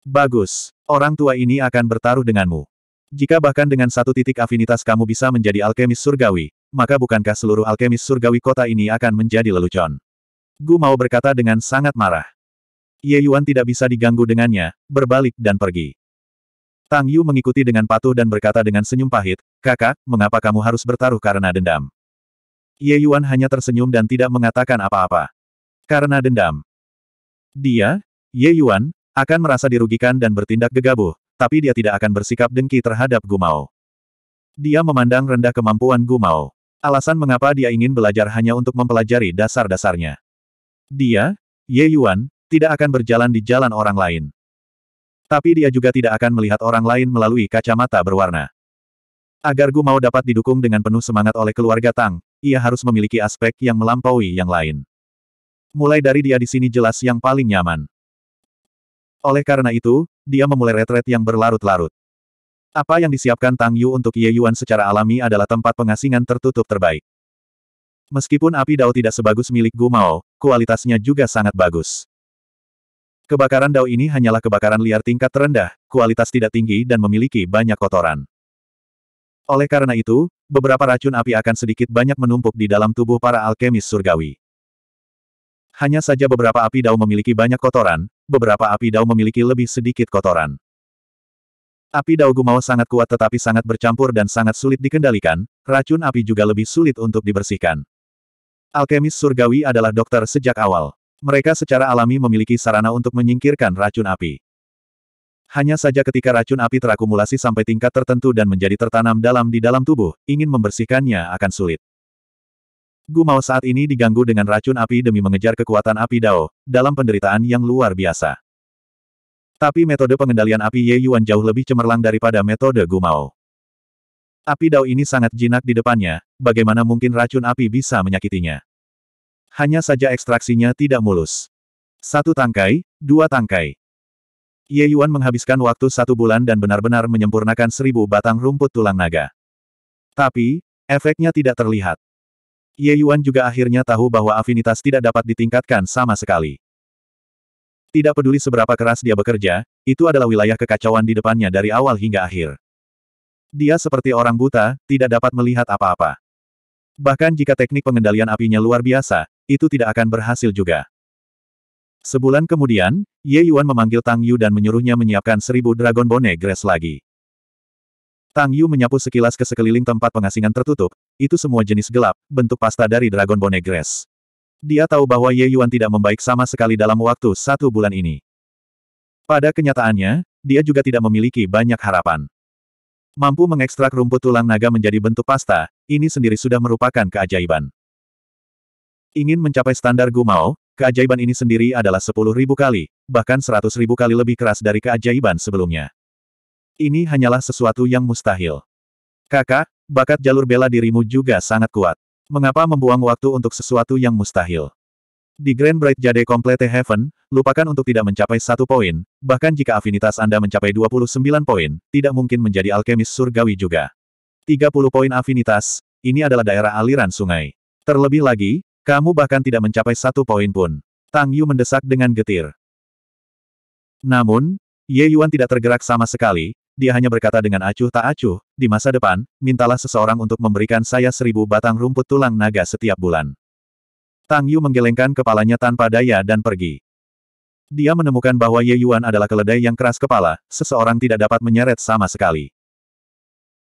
Bagus, orang tua ini akan bertaruh denganmu. Jika bahkan dengan satu titik afinitas kamu bisa menjadi alkemis surgawi, maka bukankah seluruh alkemis surgawi kota ini akan menjadi lelucon? Gu mau berkata dengan sangat marah. Ye Yuan tidak bisa diganggu dengannya, berbalik dan pergi. Tang Yu mengikuti dengan patuh dan berkata dengan senyum pahit, kakak, mengapa kamu harus bertaruh karena dendam? Ye Yuan hanya tersenyum dan tidak mengatakan apa-apa. Karena dendam. Dia, Ye Yuan, akan merasa dirugikan dan bertindak gegabah, tapi dia tidak akan bersikap dengki terhadap Gumao. Dia memandang rendah kemampuan Gumao. Alasan mengapa dia ingin belajar hanya untuk mempelajari dasar-dasarnya. Dia, Ye Yuan, tidak akan berjalan di jalan orang lain. Tapi dia juga tidak akan melihat orang lain melalui kacamata berwarna. Agar Gumao dapat didukung dengan penuh semangat oleh keluarga Tang, ia harus memiliki aspek yang melampaui yang lain. Mulai dari dia di sini jelas yang paling nyaman. Oleh karena itu, dia memulai retret yang berlarut-larut. Apa yang disiapkan Tang Yu untuk Ye Yuan secara alami adalah tempat pengasingan tertutup terbaik. Meskipun api dao tidak sebagus milik Gu Mao, kualitasnya juga sangat bagus. Kebakaran dao ini hanyalah kebakaran liar tingkat terendah, kualitas tidak tinggi dan memiliki banyak kotoran. Oleh karena itu, beberapa racun api akan sedikit banyak menumpuk di dalam tubuh para alkemis surgawi. Hanya saja beberapa api dao memiliki banyak kotoran, beberapa api dao memiliki lebih sedikit kotoran. Api dao gumau sangat kuat tetapi sangat bercampur dan sangat sulit dikendalikan, racun api juga lebih sulit untuk dibersihkan. Alkemis surgawi adalah dokter sejak awal. Mereka secara alami memiliki sarana untuk menyingkirkan racun api. Hanya saja ketika racun api terakumulasi sampai tingkat tertentu dan menjadi tertanam dalam di dalam tubuh, ingin membersihkannya akan sulit. Gu Mao saat ini diganggu dengan racun api demi mengejar kekuatan api Dao, dalam penderitaan yang luar biasa. Tapi metode pengendalian api Ye Yuan jauh lebih cemerlang daripada metode Gu Mao. Api Dao ini sangat jinak di depannya, bagaimana mungkin racun api bisa menyakitinya. Hanya saja ekstraksinya tidak mulus. Satu tangkai, dua tangkai. Ye Yuan menghabiskan waktu satu bulan dan benar-benar menyempurnakan seribu batang rumput tulang naga. Tapi, efeknya tidak terlihat. Ye Yuan juga akhirnya tahu bahwa afinitas tidak dapat ditingkatkan sama sekali. Tidak peduli seberapa keras dia bekerja, itu adalah wilayah kekacauan di depannya dari awal hingga akhir. Dia seperti orang buta, tidak dapat melihat apa-apa. Bahkan jika teknik pengendalian apinya luar biasa, itu tidak akan berhasil juga. Sebulan kemudian, Ye Yuan memanggil Tang Yu dan menyuruhnya menyiapkan seribu Dragon Bone Grass lagi. Tang Yu menyapu sekilas ke sekeliling tempat pengasingan tertutup, itu semua jenis gelap, bentuk pasta dari Dragon Bone Grass. Dia tahu bahwa Ye Yuan tidak membaik sama sekali dalam waktu satu bulan ini. Pada kenyataannya, dia juga tidak memiliki banyak harapan. Mampu mengekstrak rumput tulang naga menjadi bentuk pasta, ini sendiri sudah merupakan keajaiban. Ingin mencapai standar Gumao, keajaiban ini sendiri adalah sepuluh ribu kali, bahkan seratus ribu kali lebih keras dari keajaiban sebelumnya. Ini hanyalah sesuatu yang mustahil. Kakak, bakat jalur bela dirimu juga sangat kuat. Mengapa membuang waktu untuk sesuatu yang mustahil? Di Grand Bright Jade Complete Heaven, lupakan untuk tidak mencapai satu poin, bahkan jika afinitas Anda mencapai 29 poin, tidak mungkin menjadi alkemis surgawi juga. 30 poin afinitas, ini adalah daerah aliran sungai. Terlebih lagi, kamu bahkan tidak mencapai satu poin pun. Tang Yu mendesak dengan getir. Namun, Ye Yuan tidak tergerak sama sekali, dia hanya berkata dengan acuh tak acuh, di masa depan, mintalah seseorang untuk memberikan saya seribu batang rumput tulang naga setiap bulan. Tang Yu menggelengkan kepalanya tanpa daya dan pergi. Dia menemukan bahwa Ye Yuan adalah keledai yang keras kepala, seseorang tidak dapat menyeret sama sekali.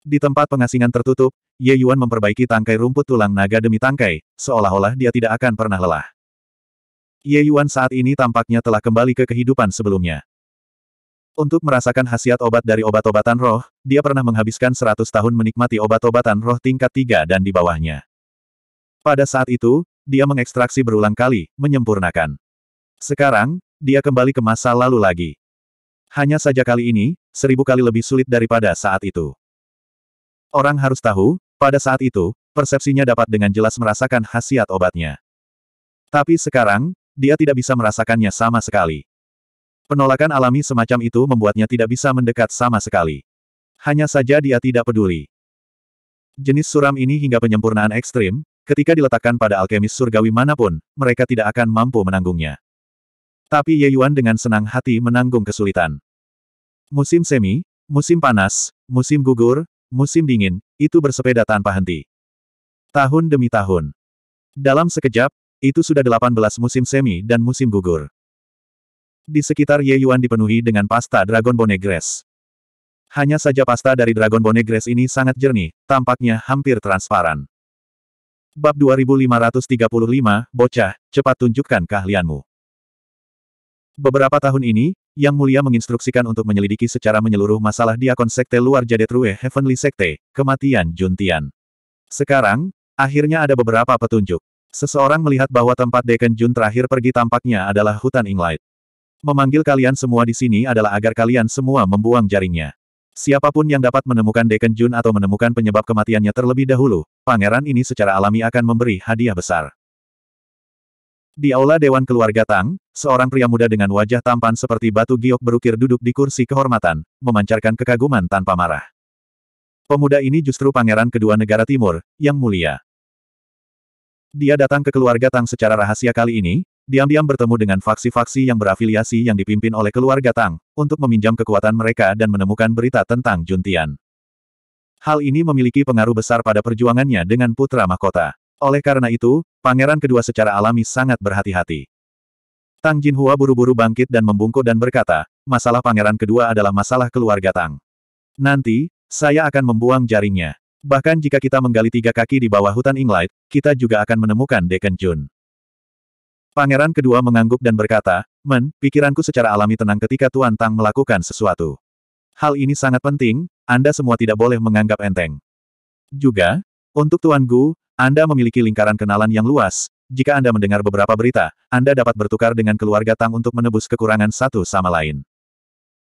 Di tempat pengasingan tertutup, Ye Yuan memperbaiki tangkai rumput tulang naga demi tangkai, seolah-olah dia tidak akan pernah lelah. Ye Yuan saat ini tampaknya telah kembali ke kehidupan sebelumnya. Untuk merasakan khasiat obat dari obat-obatan roh, dia pernah menghabiskan 100 tahun menikmati obat-obatan roh tingkat 3 dan di bawahnya. Pada saat itu, dia mengekstraksi berulang kali, menyempurnakan. Sekarang, dia kembali ke masa lalu lagi. Hanya saja kali ini, seribu kali lebih sulit daripada saat itu. Orang harus tahu, pada saat itu, persepsinya dapat dengan jelas merasakan khasiat obatnya. Tapi sekarang, dia tidak bisa merasakannya sama sekali. Penolakan alami semacam itu membuatnya tidak bisa mendekat sama sekali. Hanya saja dia tidak peduli. Jenis suram ini hingga penyempurnaan ekstrim, ketika diletakkan pada alkemis surgawi mana pun, mereka tidak akan mampu menanggungnya. Tapi Ye Yuan dengan senang hati menanggung kesulitan. Musim semi, musim panas, musim gugur, musim dingin, itu bersepeda tanpa henti. Tahun demi tahun. Dalam sekejap, itu sudah 18 musim semi dan musim gugur. Di sekitar Ye Yuan dipenuhi dengan pasta Dragon Bone Grass. Hanya saja pasta dari Dragon Bone Grass ini sangat jernih, tampaknya hampir transparan. Bab 2535, Bocah, cepat tunjukkan keahlianmu. Beberapa tahun ini, Yang Mulia menginstruksikan untuk menyelidiki secara menyeluruh masalah diakon sekte luar Jadetrue Heavenly Sekte, kematian Juntian. Sekarang, akhirnya ada beberapa petunjuk. Seseorang melihat bahwa tempat Deken Jun terakhir pergi tampaknya adalah hutan Inglight. Memanggil kalian semua di sini adalah agar kalian semua membuang jaringnya. Siapa pun yang dapat menemukan Deken Jun atau menemukan penyebab kematiannya terlebih dahulu, pangeran ini secara alami akan memberi hadiah besar. Di aula Dewan Keluarga Tang, seorang pria muda dengan wajah tampan seperti batu giok berukir duduk di kursi kehormatan, memancarkan kekaguman tanpa marah. Pemuda ini justru pangeran kedua negara timur, yang mulia. Dia datang ke keluarga Tang secara rahasia kali ini, diam-diam bertemu dengan faksi-faksi yang berafiliasi yang dipimpin oleh keluarga Tang, untuk meminjam kekuatan mereka dan menemukan berita tentang Juntian. Hal ini memiliki pengaruh besar pada perjuangannya dengan putra mahkota. Oleh karena itu, pangeran kedua secara alami sangat berhati-hati. Tang Jinhua buru-buru bangkit dan membungkuk dan berkata, masalah pangeran kedua adalah masalah keluarga Tang. Nanti, saya akan membuang jaringnya. Bahkan jika kita menggali tiga kaki di bawah hutan Inglight, kita juga akan menemukan Deken Jun. Pangeran kedua mengangguk dan berkata, Men, pikiranku secara alami tenang ketika Tuan Tang melakukan sesuatu. Hal ini sangat penting, Anda semua tidak boleh menganggap enteng. Juga, untuk Tuan Gu, anda memiliki lingkaran kenalan yang luas. Jika Anda mendengar beberapa berita, Anda dapat bertukar dengan keluarga Tang untuk menebus kekurangan satu sama lain.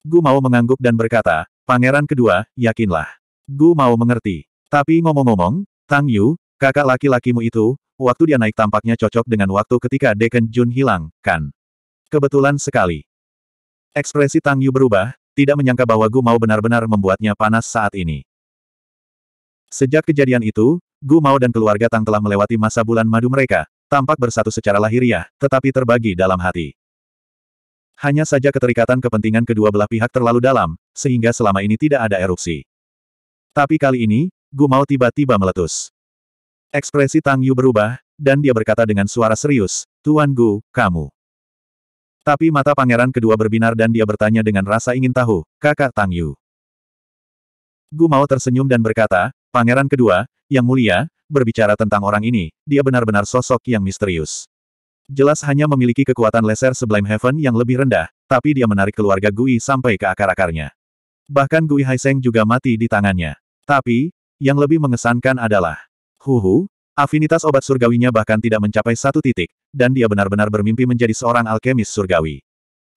Gu mau mengangguk dan berkata, Pangeran kedua, yakinlah. Gu mau mengerti. Tapi ngomong-ngomong, Tang Yu, kakak laki-lakimu itu, waktu dia naik tampaknya cocok dengan waktu ketika Deken Jun hilang, kan? Kebetulan sekali. Ekspresi Tang Yu berubah, tidak menyangka bahwa Gu mau benar-benar membuatnya panas saat ini. Sejak kejadian itu, Gu Mao dan keluarga Tang telah melewati masa bulan madu mereka, tampak bersatu secara lahiriah, tetapi terbagi dalam hati. Hanya saja keterikatan kepentingan kedua belah pihak terlalu dalam, sehingga selama ini tidak ada erupsi. Tapi kali ini, Gu Mao tiba-tiba meletus. Ekspresi Tang Yu berubah, dan dia berkata dengan suara serius, Tuan Gu, kamu. Tapi mata pangeran kedua berbinar dan dia bertanya dengan rasa ingin tahu, kakak Tang Yu. Gu Mao tersenyum dan berkata, Pangeran kedua, yang mulia, berbicara tentang orang ini, dia benar-benar sosok yang misterius. Jelas hanya memiliki kekuatan leser Sublime Heaven yang lebih rendah, tapi dia menarik keluarga Gui sampai ke akar-akarnya. Bahkan Gui Haiseng juga mati di tangannya. Tapi, yang lebih mengesankan adalah, Huhu, afinitas obat surgawinya bahkan tidak mencapai satu titik, dan dia benar-benar bermimpi menjadi seorang alkemis surgawi.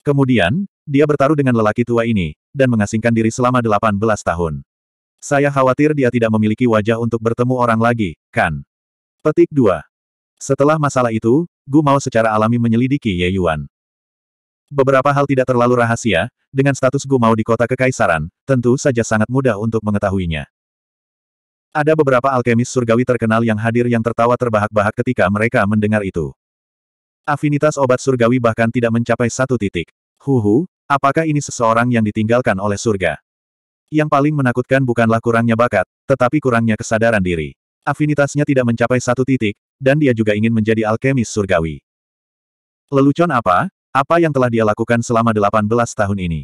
Kemudian, dia bertaruh dengan lelaki tua ini, dan mengasingkan diri selama 18 tahun. Saya khawatir dia tidak memiliki wajah untuk bertemu orang lagi, kan? Petik 2. Setelah masalah itu, Gu mau secara alami menyelidiki Ye Yuan. Beberapa hal tidak terlalu rahasia, dengan status Gu mau di kota kekaisaran, tentu saja sangat mudah untuk mengetahuinya. Ada beberapa alkemis surgawi terkenal yang hadir yang tertawa terbahak-bahak ketika mereka mendengar itu. Afinitas obat surgawi bahkan tidak mencapai satu titik. Huhu, apakah ini seseorang yang ditinggalkan oleh surga? Yang paling menakutkan bukanlah kurangnya bakat, tetapi kurangnya kesadaran diri. Afinitasnya tidak mencapai satu titik, dan dia juga ingin menjadi alkemis surgawi. Lelucon apa? Apa yang telah dia lakukan selama 18 tahun ini?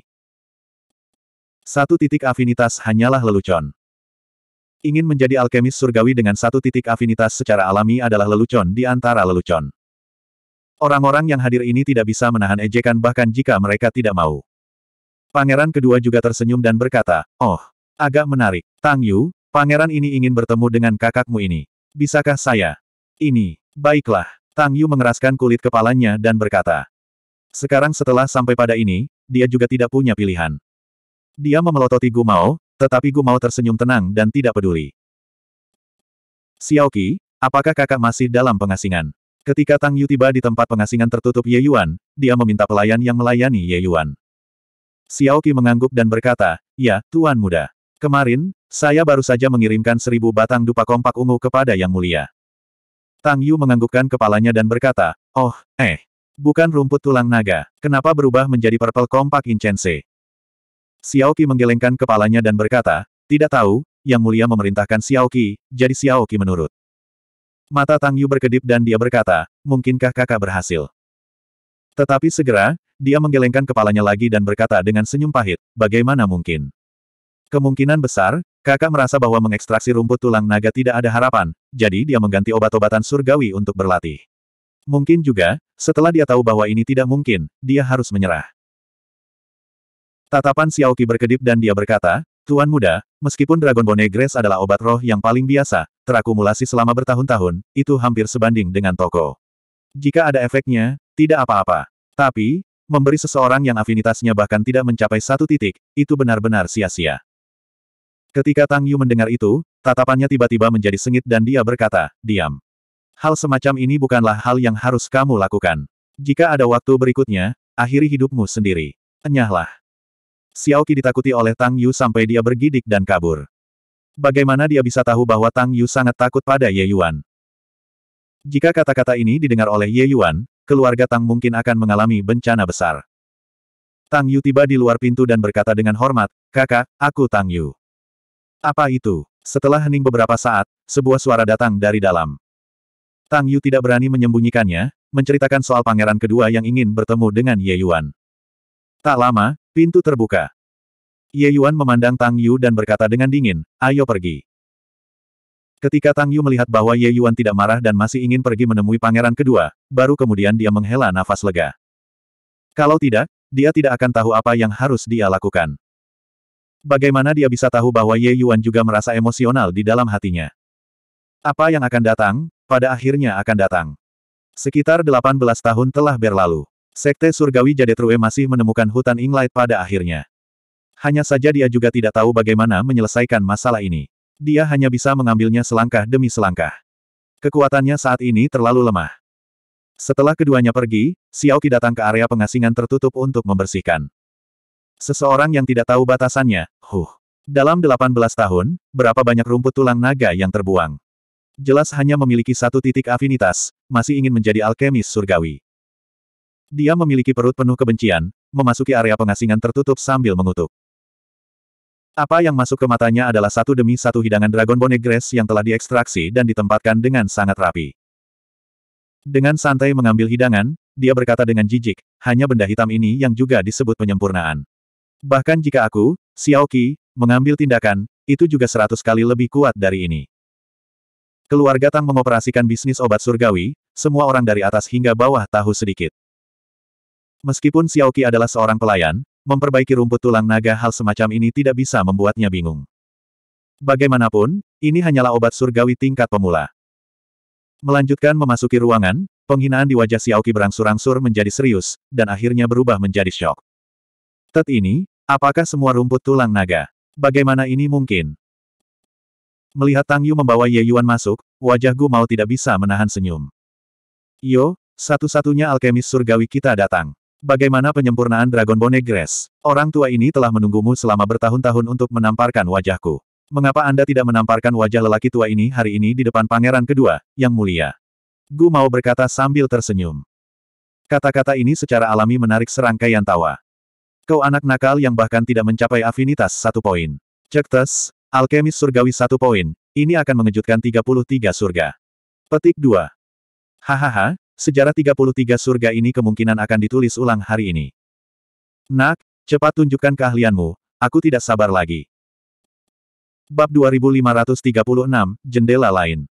Satu titik afinitas hanyalah lelucon. Ingin menjadi alkemis surgawi dengan satu titik afinitas secara alami adalah lelucon di antara lelucon. Orang-orang yang hadir ini tidak bisa menahan ejekan bahkan jika mereka tidak mau. Pangeran kedua juga tersenyum dan berkata, Oh, agak menarik. Tang Yu, pangeran ini ingin bertemu dengan kakakmu ini. Bisakah saya? Ini, baiklah. Tang Yu mengeraskan kulit kepalanya dan berkata. Sekarang setelah sampai pada ini, dia juga tidak punya pilihan. Dia memelototi Gu Mao, tetapi Gu Mao tersenyum tenang dan tidak peduli. Xiaoqi, apakah kakak masih dalam pengasingan? Ketika Tang Yu tiba di tempat pengasingan tertutup Ye Yuan, dia meminta pelayan yang melayani Ye Yuan. Xiaoqi mengangguk dan berkata, Ya, Tuan Muda. Kemarin, saya baru saja mengirimkan seribu batang dupa kompak ungu kepada Yang Mulia. Tang Yu menganggukkan kepalanya dan berkata, Oh, eh. Bukan rumput tulang naga. Kenapa berubah menjadi purple kompak incense? Xiaoqi menggelengkan kepalanya dan berkata, Tidak tahu, Yang Mulia memerintahkan Xiaoqi, jadi Xiaoqi menurut. Mata Tang Yu berkedip dan dia berkata, Mungkinkah kakak berhasil? Tetapi segera, dia menggelengkan kepalanya lagi dan berkata dengan senyum pahit, bagaimana mungkin? Kemungkinan besar, kakak merasa bahwa mengekstraksi rumput tulang naga tidak ada harapan, jadi dia mengganti obat-obatan surgawi untuk berlatih. Mungkin juga, setelah dia tahu bahwa ini tidak mungkin, dia harus menyerah. Tatapan Xiaoqi berkedip dan dia berkata, Tuan muda, meskipun Dragon Bone Grace adalah obat roh yang paling biasa, terakumulasi selama bertahun-tahun, itu hampir sebanding dengan toko. Jika ada efeknya, tidak apa-apa. Tapi, memberi seseorang yang afinitasnya bahkan tidak mencapai satu titik, itu benar-benar sia-sia. Ketika Tang Yu mendengar itu, tatapannya tiba-tiba menjadi sengit dan dia berkata, diam. Hal semacam ini bukanlah hal yang harus kamu lakukan. Jika ada waktu berikutnya, akhiri hidupmu sendiri. Enyahlah. Xiaoqi ditakuti oleh Tang Yu sampai dia bergidik dan kabur. Bagaimana dia bisa tahu bahwa Tang Yu sangat takut pada Ye Yuan? Jika kata-kata ini didengar oleh Ye Yuan, keluarga Tang mungkin akan mengalami bencana besar. Tang Yu tiba di luar pintu dan berkata dengan hormat, Kakak, aku Tang Yu. Apa itu? Setelah hening beberapa saat, sebuah suara datang dari dalam. Tang Yu tidak berani menyembunyikannya, menceritakan soal pangeran kedua yang ingin bertemu dengan Ye Yuan. Tak lama, Pintu terbuka. Ye Yuan memandang Tang Yu dan berkata dengan dingin, ayo pergi. Ketika Tang Yu melihat bahwa Ye Yuan tidak marah dan masih ingin pergi menemui pangeran kedua, baru kemudian dia menghela nafas lega. Kalau tidak, dia tidak akan tahu apa yang harus dia lakukan. Bagaimana dia bisa tahu bahwa Ye Yuan juga merasa emosional di dalam hatinya? Apa yang akan datang, pada akhirnya akan datang. Sekitar 18 tahun telah berlalu. Sekte Surgawi Jadetrue masih menemukan hutan Inglight pada akhirnya. Hanya saja dia juga tidak tahu bagaimana menyelesaikan masalah ini. Dia hanya bisa mengambilnya selangkah demi selangkah. Kekuatannya saat ini terlalu lemah. Setelah keduanya pergi, Xiaoqi datang ke area pengasingan tertutup untuk membersihkan. Seseorang yang tidak tahu batasannya, huh. Dalam 18 tahun, berapa banyak rumput tulang naga yang terbuang? Jelas hanya memiliki satu titik afinitas, masih ingin menjadi alkemis surgawi. Dia memiliki perut penuh kebencian, memasuki area pengasingan tertutup sambil mengutuk. Apa yang masuk ke matanya adalah satu demi satu hidangan Dragon Bone Grass yang telah diekstraksi dan ditempatkan dengan sangat rapi. Dengan santai mengambil hidangan, dia berkata dengan jijik, hanya benda hitam ini yang juga disebut penyempurnaan. Bahkan jika aku, Xiaoqi, mengambil tindakan, itu juga seratus kali lebih kuat dari ini. Keluarga Tang mengoperasikan bisnis obat surgawi, semua orang dari atas hingga bawah tahu sedikit. Meskipun Xiaoqi adalah seorang pelayan, memperbaiki rumput tulang naga hal semacam ini tidak bisa membuatnya bingung. Bagaimanapun, ini hanyalah obat surgawi tingkat pemula. Melanjutkan memasuki ruangan, penghinaan di wajah Xiaoqi berangsur-angsur menjadi serius, dan akhirnya berubah menjadi syok. Tet ini, apakah semua rumput tulang naga? Bagaimana ini mungkin? Melihat Tang Yu membawa Ye Yuan masuk, wajah Gu Mao tidak bisa menahan senyum. Yo, satu-satunya alkemis surgawi kita datang. Bagaimana penyempurnaan Dragon Bone Grass? Orang tua ini telah menunggumu selama bertahun-tahun untuk menamparkan wajahku. Mengapa Anda tidak menamparkan wajah lelaki tua ini hari ini di depan pangeran kedua, yang mulia? Gu mau berkata sambil tersenyum. Kata-kata ini secara alami menarik serangkaian tawa. Kau anak nakal yang bahkan tidak mencapai afinitas satu poin. Cek tes, alkemis surgawi satu poin, ini akan mengejutkan 33 surga. Petik 2. Hahaha, sejarah 33 surga ini kemungkinan akan ditulis ulang hari ini. Nak, cepat tunjukkan keahlianmu, aku tidak sabar lagi. Bab 2536, Jendela Lain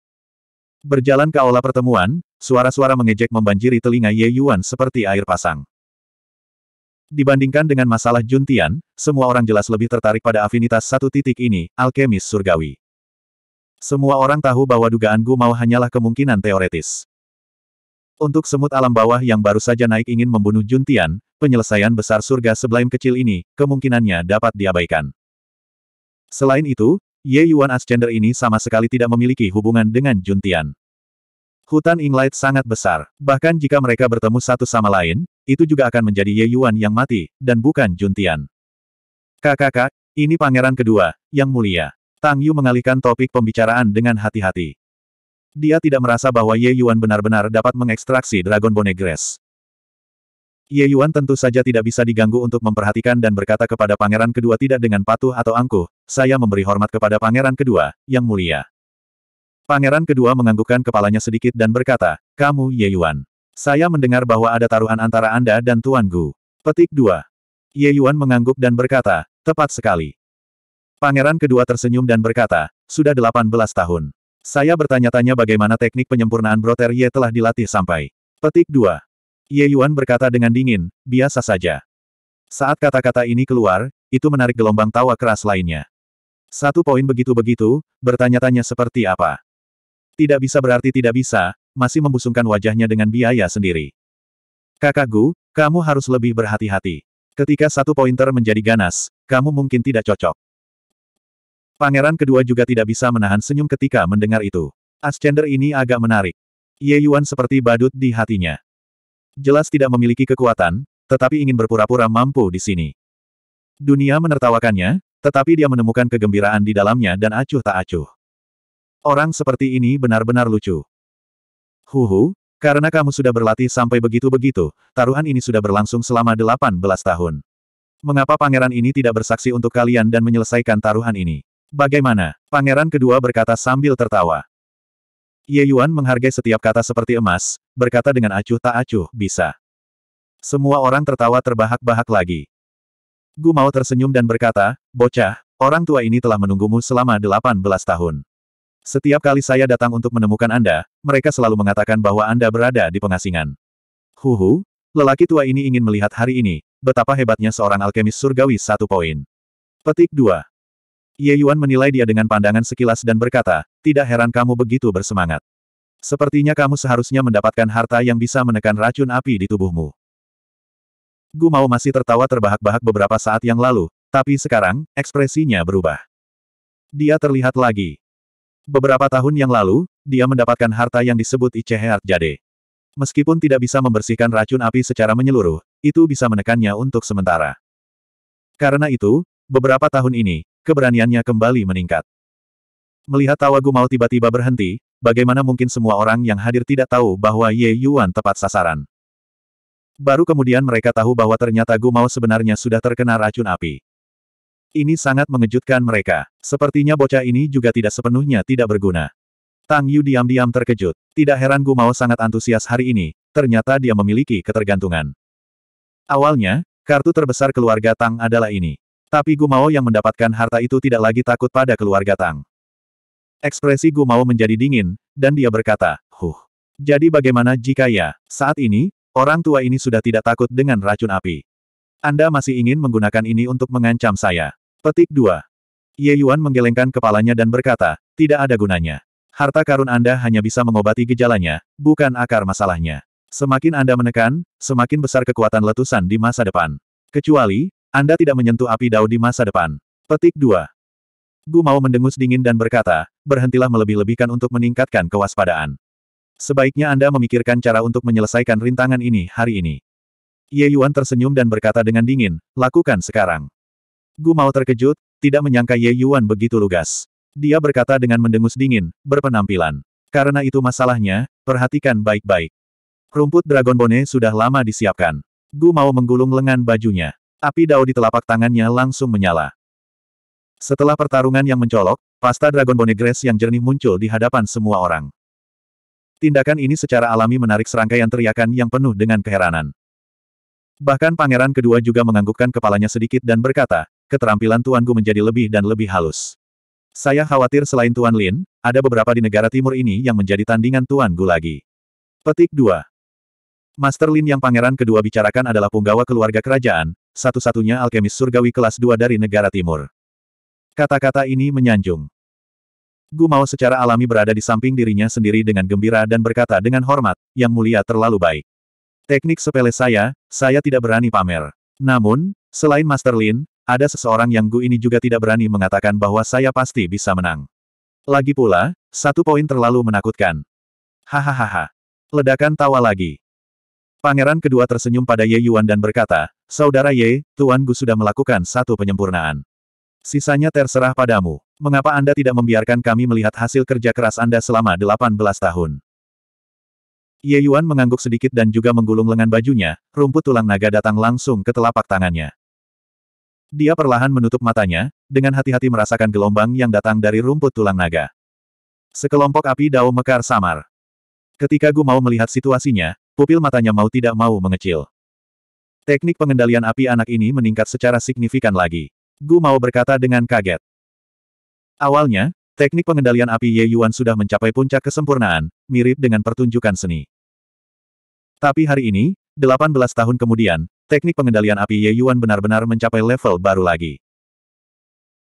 Berjalan ke aula pertemuan, suara-suara mengejek membanjiri telinga Ye Yuan seperti air pasang. Dibandingkan dengan masalah Juntian, semua orang jelas lebih tertarik pada afinitas satu titik ini, alkemis surgawi. Semua orang tahu bahwa dugaan Gu Mau hanyalah kemungkinan teoretis. Untuk semut alam bawah yang baru saja naik ingin membunuh Juntian, penyelesaian besar surga sebelaim kecil ini, kemungkinannya dapat diabaikan. Selain itu, Ye Yuan Ascender ini sama sekali tidak memiliki hubungan dengan Juntian. Hutan Inglight sangat besar, bahkan jika mereka bertemu satu sama lain, itu juga akan menjadi Ye Yuan yang mati, dan bukan Juntian. Kakak, ini pangeran kedua, yang mulia. Tang Yu mengalihkan topik pembicaraan dengan hati-hati. Dia tidak merasa bahwa Ye Yuan benar-benar dapat mengekstraksi Dragon Bone Grass. Ye Yuan tentu saja tidak bisa diganggu untuk memperhatikan dan berkata kepada pangeran kedua tidak dengan patuh atau angkuh, saya memberi hormat kepada pangeran kedua, yang mulia. Pangeran kedua menganggukkan kepalanya sedikit dan berkata, kamu Ye Yuan. Saya mendengar bahwa ada taruhan antara Anda dan Tuan Gu. Petik 2. Ye Yuan mengangguk dan berkata, tepat sekali. Pangeran kedua tersenyum dan berkata, sudah 18 tahun. Saya bertanya-tanya bagaimana teknik penyempurnaan Broter Ye telah dilatih sampai. Petik 2. Ye Yuan berkata dengan dingin, biasa saja. Saat kata-kata ini keluar, itu menarik gelombang tawa keras lainnya. Satu poin begitu-begitu, bertanya-tanya seperti apa. Tidak bisa berarti tidak bisa, masih membusungkan wajahnya dengan biaya sendiri. Kakak Gu, kamu harus lebih berhati-hati. Ketika satu pointer menjadi ganas, kamu mungkin tidak cocok. Pangeran kedua juga tidak bisa menahan senyum ketika mendengar itu. Ascender ini agak menarik. Ye Yuan seperti badut di hatinya. Jelas tidak memiliki kekuatan, tetapi ingin berpura-pura mampu di sini. Dunia menertawakannya, tetapi dia menemukan kegembiraan di dalamnya dan acuh tak acuh. Orang seperti ini benar-benar lucu. Huhu, karena kamu sudah berlatih sampai begitu-begitu, taruhan ini sudah berlangsung selama 18 tahun. Mengapa pangeran ini tidak bersaksi untuk kalian dan menyelesaikan taruhan ini? Bagaimana? Pangeran kedua berkata sambil tertawa. Ye Yuan menghargai setiap kata seperti emas, berkata dengan acuh tak acuh, bisa. Semua orang tertawa terbahak-bahak lagi. Gu Mao tersenyum dan berkata, bocah, orang tua ini telah menunggumu selama 18 tahun. Setiap kali saya datang untuk menemukan Anda, mereka selalu mengatakan bahwa Anda berada di pengasingan. Huhu, lelaki tua ini ingin melihat hari ini, betapa hebatnya seorang alkemis surgawi satu poin. Petik 2. Ye Yuan menilai dia dengan pandangan sekilas dan berkata, tidak heran kamu begitu bersemangat. Sepertinya kamu seharusnya mendapatkan harta yang bisa menekan racun api di tubuhmu. Gu Mao masih tertawa terbahak-bahak beberapa saat yang lalu, tapi sekarang, ekspresinya berubah. Dia terlihat lagi, Beberapa tahun yang lalu, dia mendapatkan harta yang disebut Icheheart Jade. Meskipun tidak bisa membersihkan racun api secara menyeluruh, itu bisa menekannya untuk sementara. Karena itu, beberapa tahun ini, keberaniannya kembali meningkat. Melihat tawa Gumau tiba-tiba berhenti, bagaimana mungkin semua orang yang hadir tidak tahu bahwa Ye Yuan tepat sasaran. Baru kemudian mereka tahu bahwa ternyata Gumau sebenarnya sudah terkena racun api. Ini sangat mengejutkan mereka. Sepertinya bocah ini juga tidak sepenuhnya tidak berguna. Tang Yu diam-diam terkejut. Tidak heran Gu Mao sangat antusias hari ini, ternyata dia memiliki ketergantungan. Awalnya, kartu terbesar keluarga Tang adalah ini. Tapi Gu Mao yang mendapatkan harta itu tidak lagi takut pada keluarga Tang. Ekspresi Gu Mao menjadi dingin, dan dia berkata, Huh. Jadi bagaimana jika ya, saat ini, orang tua ini sudah tidak takut dengan racun api. Anda masih ingin menggunakan ini untuk mengancam saya. Petik 2. Ye Yuan menggelengkan kepalanya dan berkata, tidak ada gunanya. Harta karun Anda hanya bisa mengobati gejalanya, bukan akar masalahnya. Semakin Anda menekan, semakin besar kekuatan letusan di masa depan. Kecuali, Anda tidak menyentuh api dao di masa depan. Petik 2. Gu mau mendengus dingin dan berkata, berhentilah melebih-lebihkan untuk meningkatkan kewaspadaan. Sebaiknya Anda memikirkan cara untuk menyelesaikan rintangan ini hari ini. Ye Yuan tersenyum dan berkata dengan dingin, lakukan sekarang. Gu Mao terkejut, tidak menyangka Ye Yuan begitu lugas. Dia berkata dengan mendengus dingin, berpenampilan. Karena itu masalahnya, perhatikan baik-baik. Rumput Dragon Bone sudah lama disiapkan. Gu Mao menggulung lengan bajunya. Api dao di telapak tangannya langsung menyala. Setelah pertarungan yang mencolok, pasta Dragon Bone Grass yang jernih muncul di hadapan semua orang. Tindakan ini secara alami menarik serangkaian teriakan yang penuh dengan keheranan. Bahkan pangeran kedua juga menganggukkan kepalanya sedikit dan berkata, keterampilan Tuan Gu menjadi lebih dan lebih halus. Saya khawatir selain Tuan Lin, ada beberapa di negara timur ini yang menjadi tandingan Tuan Gu lagi. Petik 2. Master Lin yang pangeran kedua bicarakan adalah punggawa keluarga kerajaan, satu-satunya alkemis surgawi kelas 2 dari negara timur. Kata-kata ini menyanjung. Gu Mao secara alami berada di samping dirinya sendiri dengan gembira dan berkata dengan hormat, yang mulia terlalu baik. Teknik sepele saya, saya tidak berani pamer. Namun, selain Master Lin, ada seseorang yang Gu ini juga tidak berani mengatakan bahwa saya pasti bisa menang. Lagi pula, satu poin terlalu menakutkan. Hahaha. Ledakan tawa lagi. Pangeran kedua tersenyum pada Ye Yuan dan berkata, Saudara Ye, Tuan Gu sudah melakukan satu penyempurnaan. Sisanya terserah padamu. Mengapa Anda tidak membiarkan kami melihat hasil kerja keras Anda selama 18 tahun? Ye Yuan mengangguk sedikit dan juga menggulung lengan bajunya, rumput tulang naga datang langsung ke telapak tangannya. Dia perlahan menutup matanya, dengan hati-hati merasakan gelombang yang datang dari rumput tulang naga. Sekelompok api dao mekar samar. Ketika Gu mau melihat situasinya, pupil matanya mau tidak mau mengecil. Teknik pengendalian api anak ini meningkat secara signifikan lagi. Gu mau berkata dengan kaget. Awalnya, teknik pengendalian api Ye Yuan sudah mencapai puncak kesempurnaan, mirip dengan pertunjukan seni. Tapi hari ini, 18 tahun kemudian, teknik pengendalian api Ye Yuan benar-benar mencapai level baru lagi.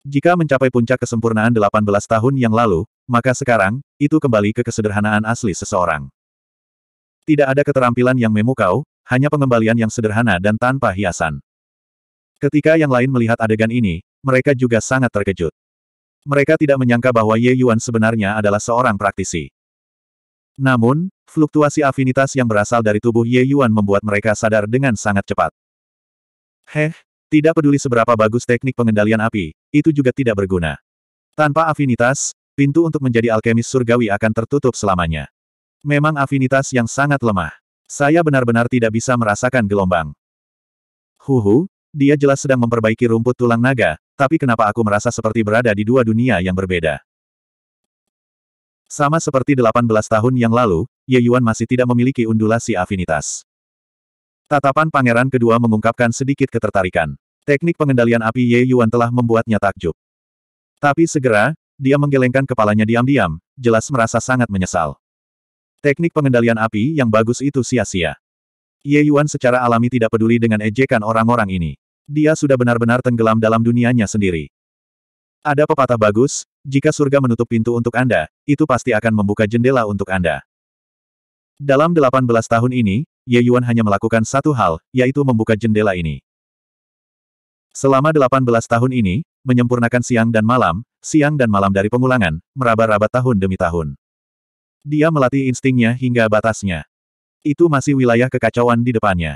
Jika mencapai puncak kesempurnaan 18 tahun yang lalu, maka sekarang, itu kembali ke kesederhanaan asli seseorang. Tidak ada keterampilan yang memukau, hanya pengembalian yang sederhana dan tanpa hiasan. Ketika yang lain melihat adegan ini, mereka juga sangat terkejut. Mereka tidak menyangka bahwa Ye Yuan sebenarnya adalah seorang praktisi. Namun, fluktuasi afinitas yang berasal dari tubuh Ye Yuan membuat mereka sadar dengan sangat cepat. Heh, tidak peduli seberapa bagus teknik pengendalian api, itu juga tidak berguna. Tanpa afinitas, pintu untuk menjadi alkemis surgawi akan tertutup selamanya. Memang afinitas yang sangat lemah. Saya benar-benar tidak bisa merasakan gelombang. Huhu, dia jelas sedang memperbaiki rumput tulang naga, tapi kenapa aku merasa seperti berada di dua dunia yang berbeda? Sama seperti 18 tahun yang lalu, Ye Yuan masih tidak memiliki undulasi afinitas. Tatapan pangeran kedua mengungkapkan sedikit ketertarikan. Teknik pengendalian api Ye Yuan telah membuatnya takjub. Tapi segera, dia menggelengkan kepalanya diam-diam, jelas merasa sangat menyesal. Teknik pengendalian api yang bagus itu sia-sia. Ye Yuan secara alami tidak peduli dengan ejekan orang-orang ini. Dia sudah benar-benar tenggelam dalam dunianya sendiri. Ada pepatah bagus, jika surga menutup pintu untuk Anda, itu pasti akan membuka jendela untuk Anda. Dalam 18 tahun ini, Ye Yuan hanya melakukan satu hal, yaitu membuka jendela ini. Selama 18 tahun ini, menyempurnakan siang dan malam, siang dan malam dari pengulangan, meraba-raba tahun demi tahun. Dia melatih instingnya hingga batasnya. Itu masih wilayah kekacauan di depannya.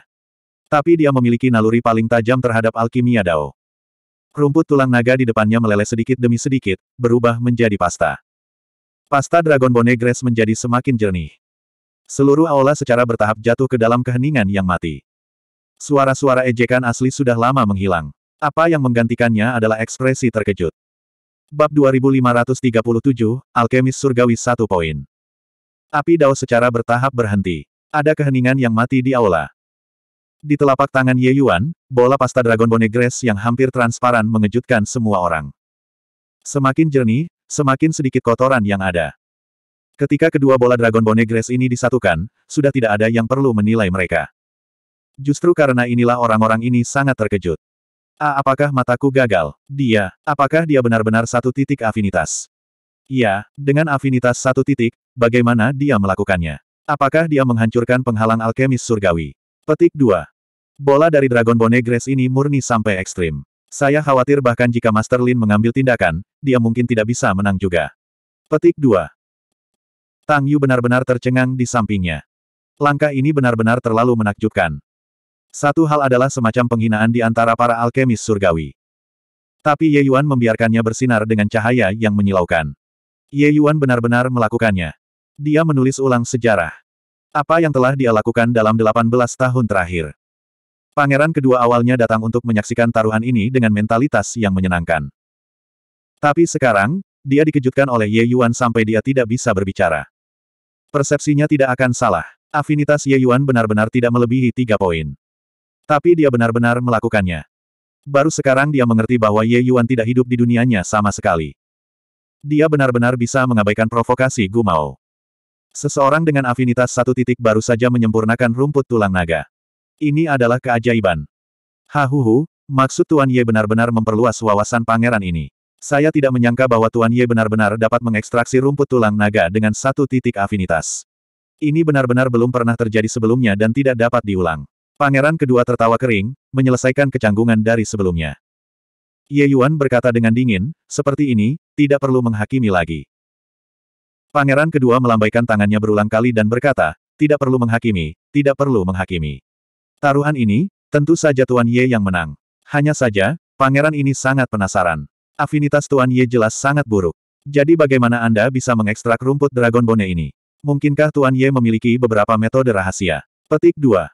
Tapi dia memiliki naluri paling tajam terhadap alkimia Dao. Rumput tulang naga di depannya meleleh sedikit demi sedikit, berubah menjadi pasta. Pasta Dragon Bone Grass menjadi semakin jernih. Seluruh aula secara bertahap jatuh ke dalam keheningan yang mati. Suara-suara ejekan asli sudah lama menghilang. Apa yang menggantikannya adalah ekspresi terkejut. Bab 2537, Alkemis Surgawi 1 poin. Api Dao secara bertahap berhenti. Ada keheningan yang mati di aula. Di telapak tangan Ye Yuan, bola pasta Dragon Bone Grass yang hampir transparan mengejutkan semua orang. Semakin jernih, semakin sedikit kotoran yang ada. Ketika kedua bola Dragon Bone Grass ini disatukan, sudah tidak ada yang perlu menilai mereka. Justru karena inilah orang-orang ini sangat terkejut. A. Apakah mataku gagal? Dia, apakah dia benar-benar satu titik afinitas? Iya, dengan afinitas satu titik, bagaimana dia melakukannya? Apakah dia menghancurkan penghalang alkemis surgawi? Petik 2. Bola dari Dragon Bone Grass ini murni sampai ekstrim. Saya khawatir bahkan jika Master Lin mengambil tindakan, dia mungkin tidak bisa menang juga. Petik 2. Tang Yu benar-benar tercengang di sampingnya. Langkah ini benar-benar terlalu menakjubkan. Satu hal adalah semacam penghinaan di antara para alkemis surgawi. Tapi Ye Yuan membiarkannya bersinar dengan cahaya yang menyilaukan. Ye Yuan benar-benar melakukannya. Dia menulis ulang sejarah. Apa yang telah dia lakukan dalam 18 tahun terakhir. Pangeran kedua awalnya datang untuk menyaksikan taruhan ini dengan mentalitas yang menyenangkan. Tapi sekarang, dia dikejutkan oleh Ye Yuan sampai dia tidak bisa berbicara. Persepsinya tidak akan salah. Afinitas Ye Yuan benar-benar tidak melebihi tiga poin. Tapi dia benar-benar melakukannya. Baru sekarang dia mengerti bahwa Ye Yuan tidak hidup di dunianya sama sekali. Dia benar-benar bisa mengabaikan provokasi Gumao. Seseorang dengan afinitas satu titik baru saja menyempurnakan rumput tulang naga. Ini adalah keajaiban. Hahuhu, maksud Tuan Ye benar-benar memperluas wawasan pangeran ini. Saya tidak menyangka bahwa Tuan Ye benar-benar dapat mengekstraksi rumput tulang naga dengan satu titik afinitas. Ini benar-benar belum pernah terjadi sebelumnya dan tidak dapat diulang. Pangeran kedua tertawa kering, menyelesaikan kecanggungan dari sebelumnya. Ye Yuan berkata dengan dingin, seperti ini, tidak perlu menghakimi lagi. Pangeran kedua melambaikan tangannya berulang kali dan berkata, tidak perlu menghakimi, tidak perlu menghakimi. Taruhan ini, tentu saja Tuan Ye yang menang. Hanya saja, pangeran ini sangat penasaran. Afinitas Tuan Ye jelas sangat buruk. Jadi bagaimana Anda bisa mengekstrak rumput Dragon Bone ini? Mungkinkah Tuan Ye memiliki beberapa metode rahasia? Petik 2.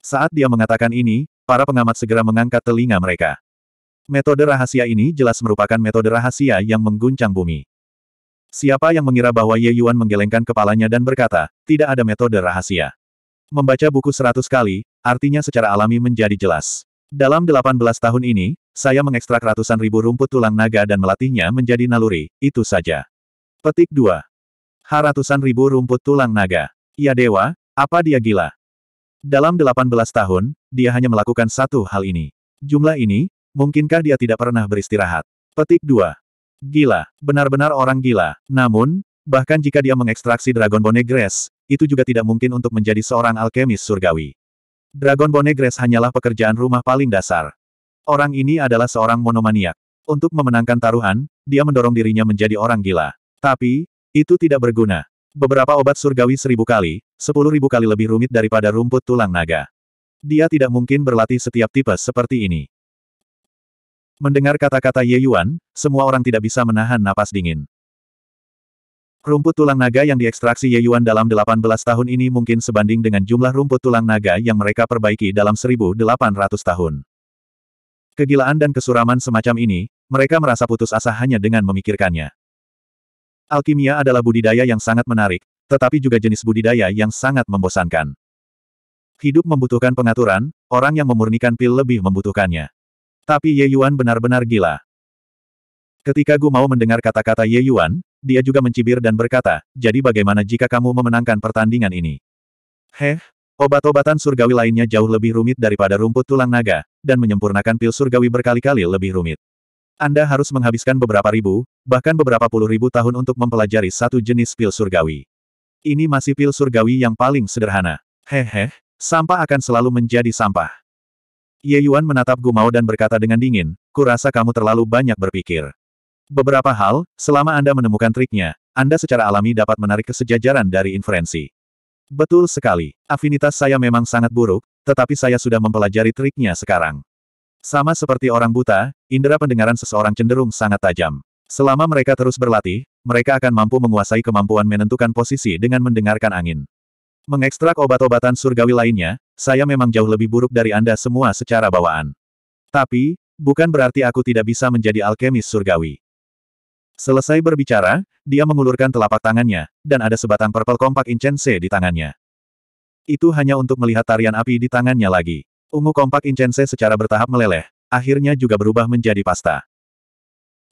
Saat dia mengatakan ini, para pengamat segera mengangkat telinga mereka. Metode rahasia ini jelas merupakan metode rahasia yang mengguncang bumi. Siapa yang mengira bahwa Ye Yuan menggelengkan kepalanya dan berkata, tidak ada metode rahasia. Membaca buku seratus kali, artinya secara alami menjadi jelas. Dalam 18 tahun ini, saya mengekstrak ratusan ribu rumput tulang naga dan melatihnya menjadi naluri, itu saja. Petik 2. Ratusan ribu rumput tulang naga. Ya dewa, apa dia gila? Dalam 18 tahun, dia hanya melakukan satu hal ini. Jumlah ini, mungkinkah dia tidak pernah beristirahat? Petik 2. Gila, benar-benar orang gila. Namun, bahkan jika dia mengekstraksi Dragon Bone Grass, itu juga tidak mungkin untuk menjadi seorang alkemis surgawi. Dragon Bone Grass hanyalah pekerjaan rumah paling dasar. Orang ini adalah seorang monomaniak. Untuk memenangkan taruhan, dia mendorong dirinya menjadi orang gila. Tapi, itu tidak berguna. Beberapa obat surgawi seribu kali, sepuluh ribu kali lebih rumit daripada rumput tulang naga. Dia tidak mungkin berlatih setiap tipe seperti ini. Mendengar kata-kata Ye Yuan, semua orang tidak bisa menahan napas dingin. Rumput tulang naga yang diekstraksi Ye Yuan dalam 18 tahun ini mungkin sebanding dengan jumlah rumput tulang naga yang mereka perbaiki dalam 1800 tahun. Kegilaan dan kesuraman semacam ini, mereka merasa putus asa hanya dengan memikirkannya. Alkimia adalah budidaya yang sangat menarik, tetapi juga jenis budidaya yang sangat membosankan. Hidup membutuhkan pengaturan, orang yang memurnikan pil lebih membutuhkannya. Tapi Ye Yuan benar-benar gila. Ketika Gu mau mendengar kata-kata Ye Yuan, dia juga mencibir dan berkata, jadi bagaimana jika kamu memenangkan pertandingan ini? Heh, Obat-obatan surgawi lainnya jauh lebih rumit daripada rumput tulang naga, dan menyempurnakan pil surgawi berkali-kali lebih rumit. Anda harus menghabiskan beberapa ribu, bahkan beberapa puluh ribu tahun untuk mempelajari satu jenis pil surgawi. Ini masih pil surgawi yang paling sederhana. Hehe, sampah akan selalu menjadi sampah. Ye Yuan menatap Gumao dan berkata dengan dingin, kurasa kamu terlalu banyak berpikir. Beberapa hal, selama Anda menemukan triknya, Anda secara alami dapat menarik kesejajaran dari inferensi. Betul sekali. Afinitas saya memang sangat buruk, tetapi saya sudah mempelajari triknya sekarang. Sama seperti orang buta, indera pendengaran seseorang cenderung sangat tajam. Selama mereka terus berlatih, mereka akan mampu menguasai kemampuan menentukan posisi dengan mendengarkan angin. Mengekstrak obat-obatan surgawi lainnya, saya memang jauh lebih buruk dari Anda semua secara bawaan. Tapi, bukan berarti aku tidak bisa menjadi alkemis surgawi. Selesai berbicara, dia mengulurkan telapak tangannya, dan ada sebatang purple kompak incense di tangannya. Itu hanya untuk melihat tarian api di tangannya lagi. Ungu kompak incense secara bertahap meleleh, akhirnya juga berubah menjadi pasta.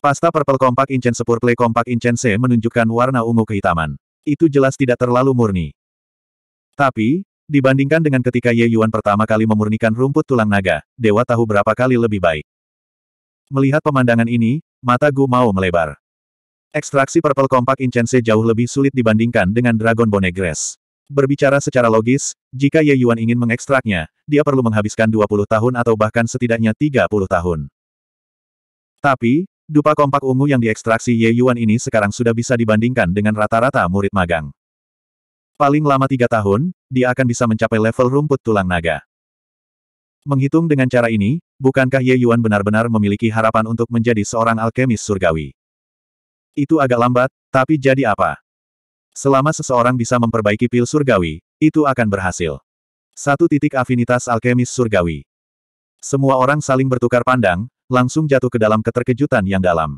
Pasta purple kompak incense purple kompak incense menunjukkan warna ungu kehitaman. Itu jelas tidak terlalu murni. Tapi, dibandingkan dengan ketika Ye Yuan pertama kali memurnikan rumput tulang naga, dewa tahu berapa kali lebih baik. Melihat pemandangan ini, mata Gu mau melebar. Ekstraksi Purple Compact Incense jauh lebih sulit dibandingkan dengan Dragon Bone Grass. Berbicara secara logis, jika Ye Yuan ingin mengekstraknya, dia perlu menghabiskan 20 tahun atau bahkan setidaknya 30 tahun. Tapi, dupa kompak ungu yang diekstraksi Ye Yuan ini sekarang sudah bisa dibandingkan dengan rata-rata murid magang. Paling lama tiga tahun, dia akan bisa mencapai level rumput tulang naga. Menghitung dengan cara ini, bukankah Ye Yuan benar-benar memiliki harapan untuk menjadi seorang alkemis surgawi? Itu agak lambat, tapi jadi apa? Selama seseorang bisa memperbaiki pil surgawi, itu akan berhasil. Satu titik afinitas alkemis surgawi. Semua orang saling bertukar pandang, langsung jatuh ke dalam keterkejutan yang dalam.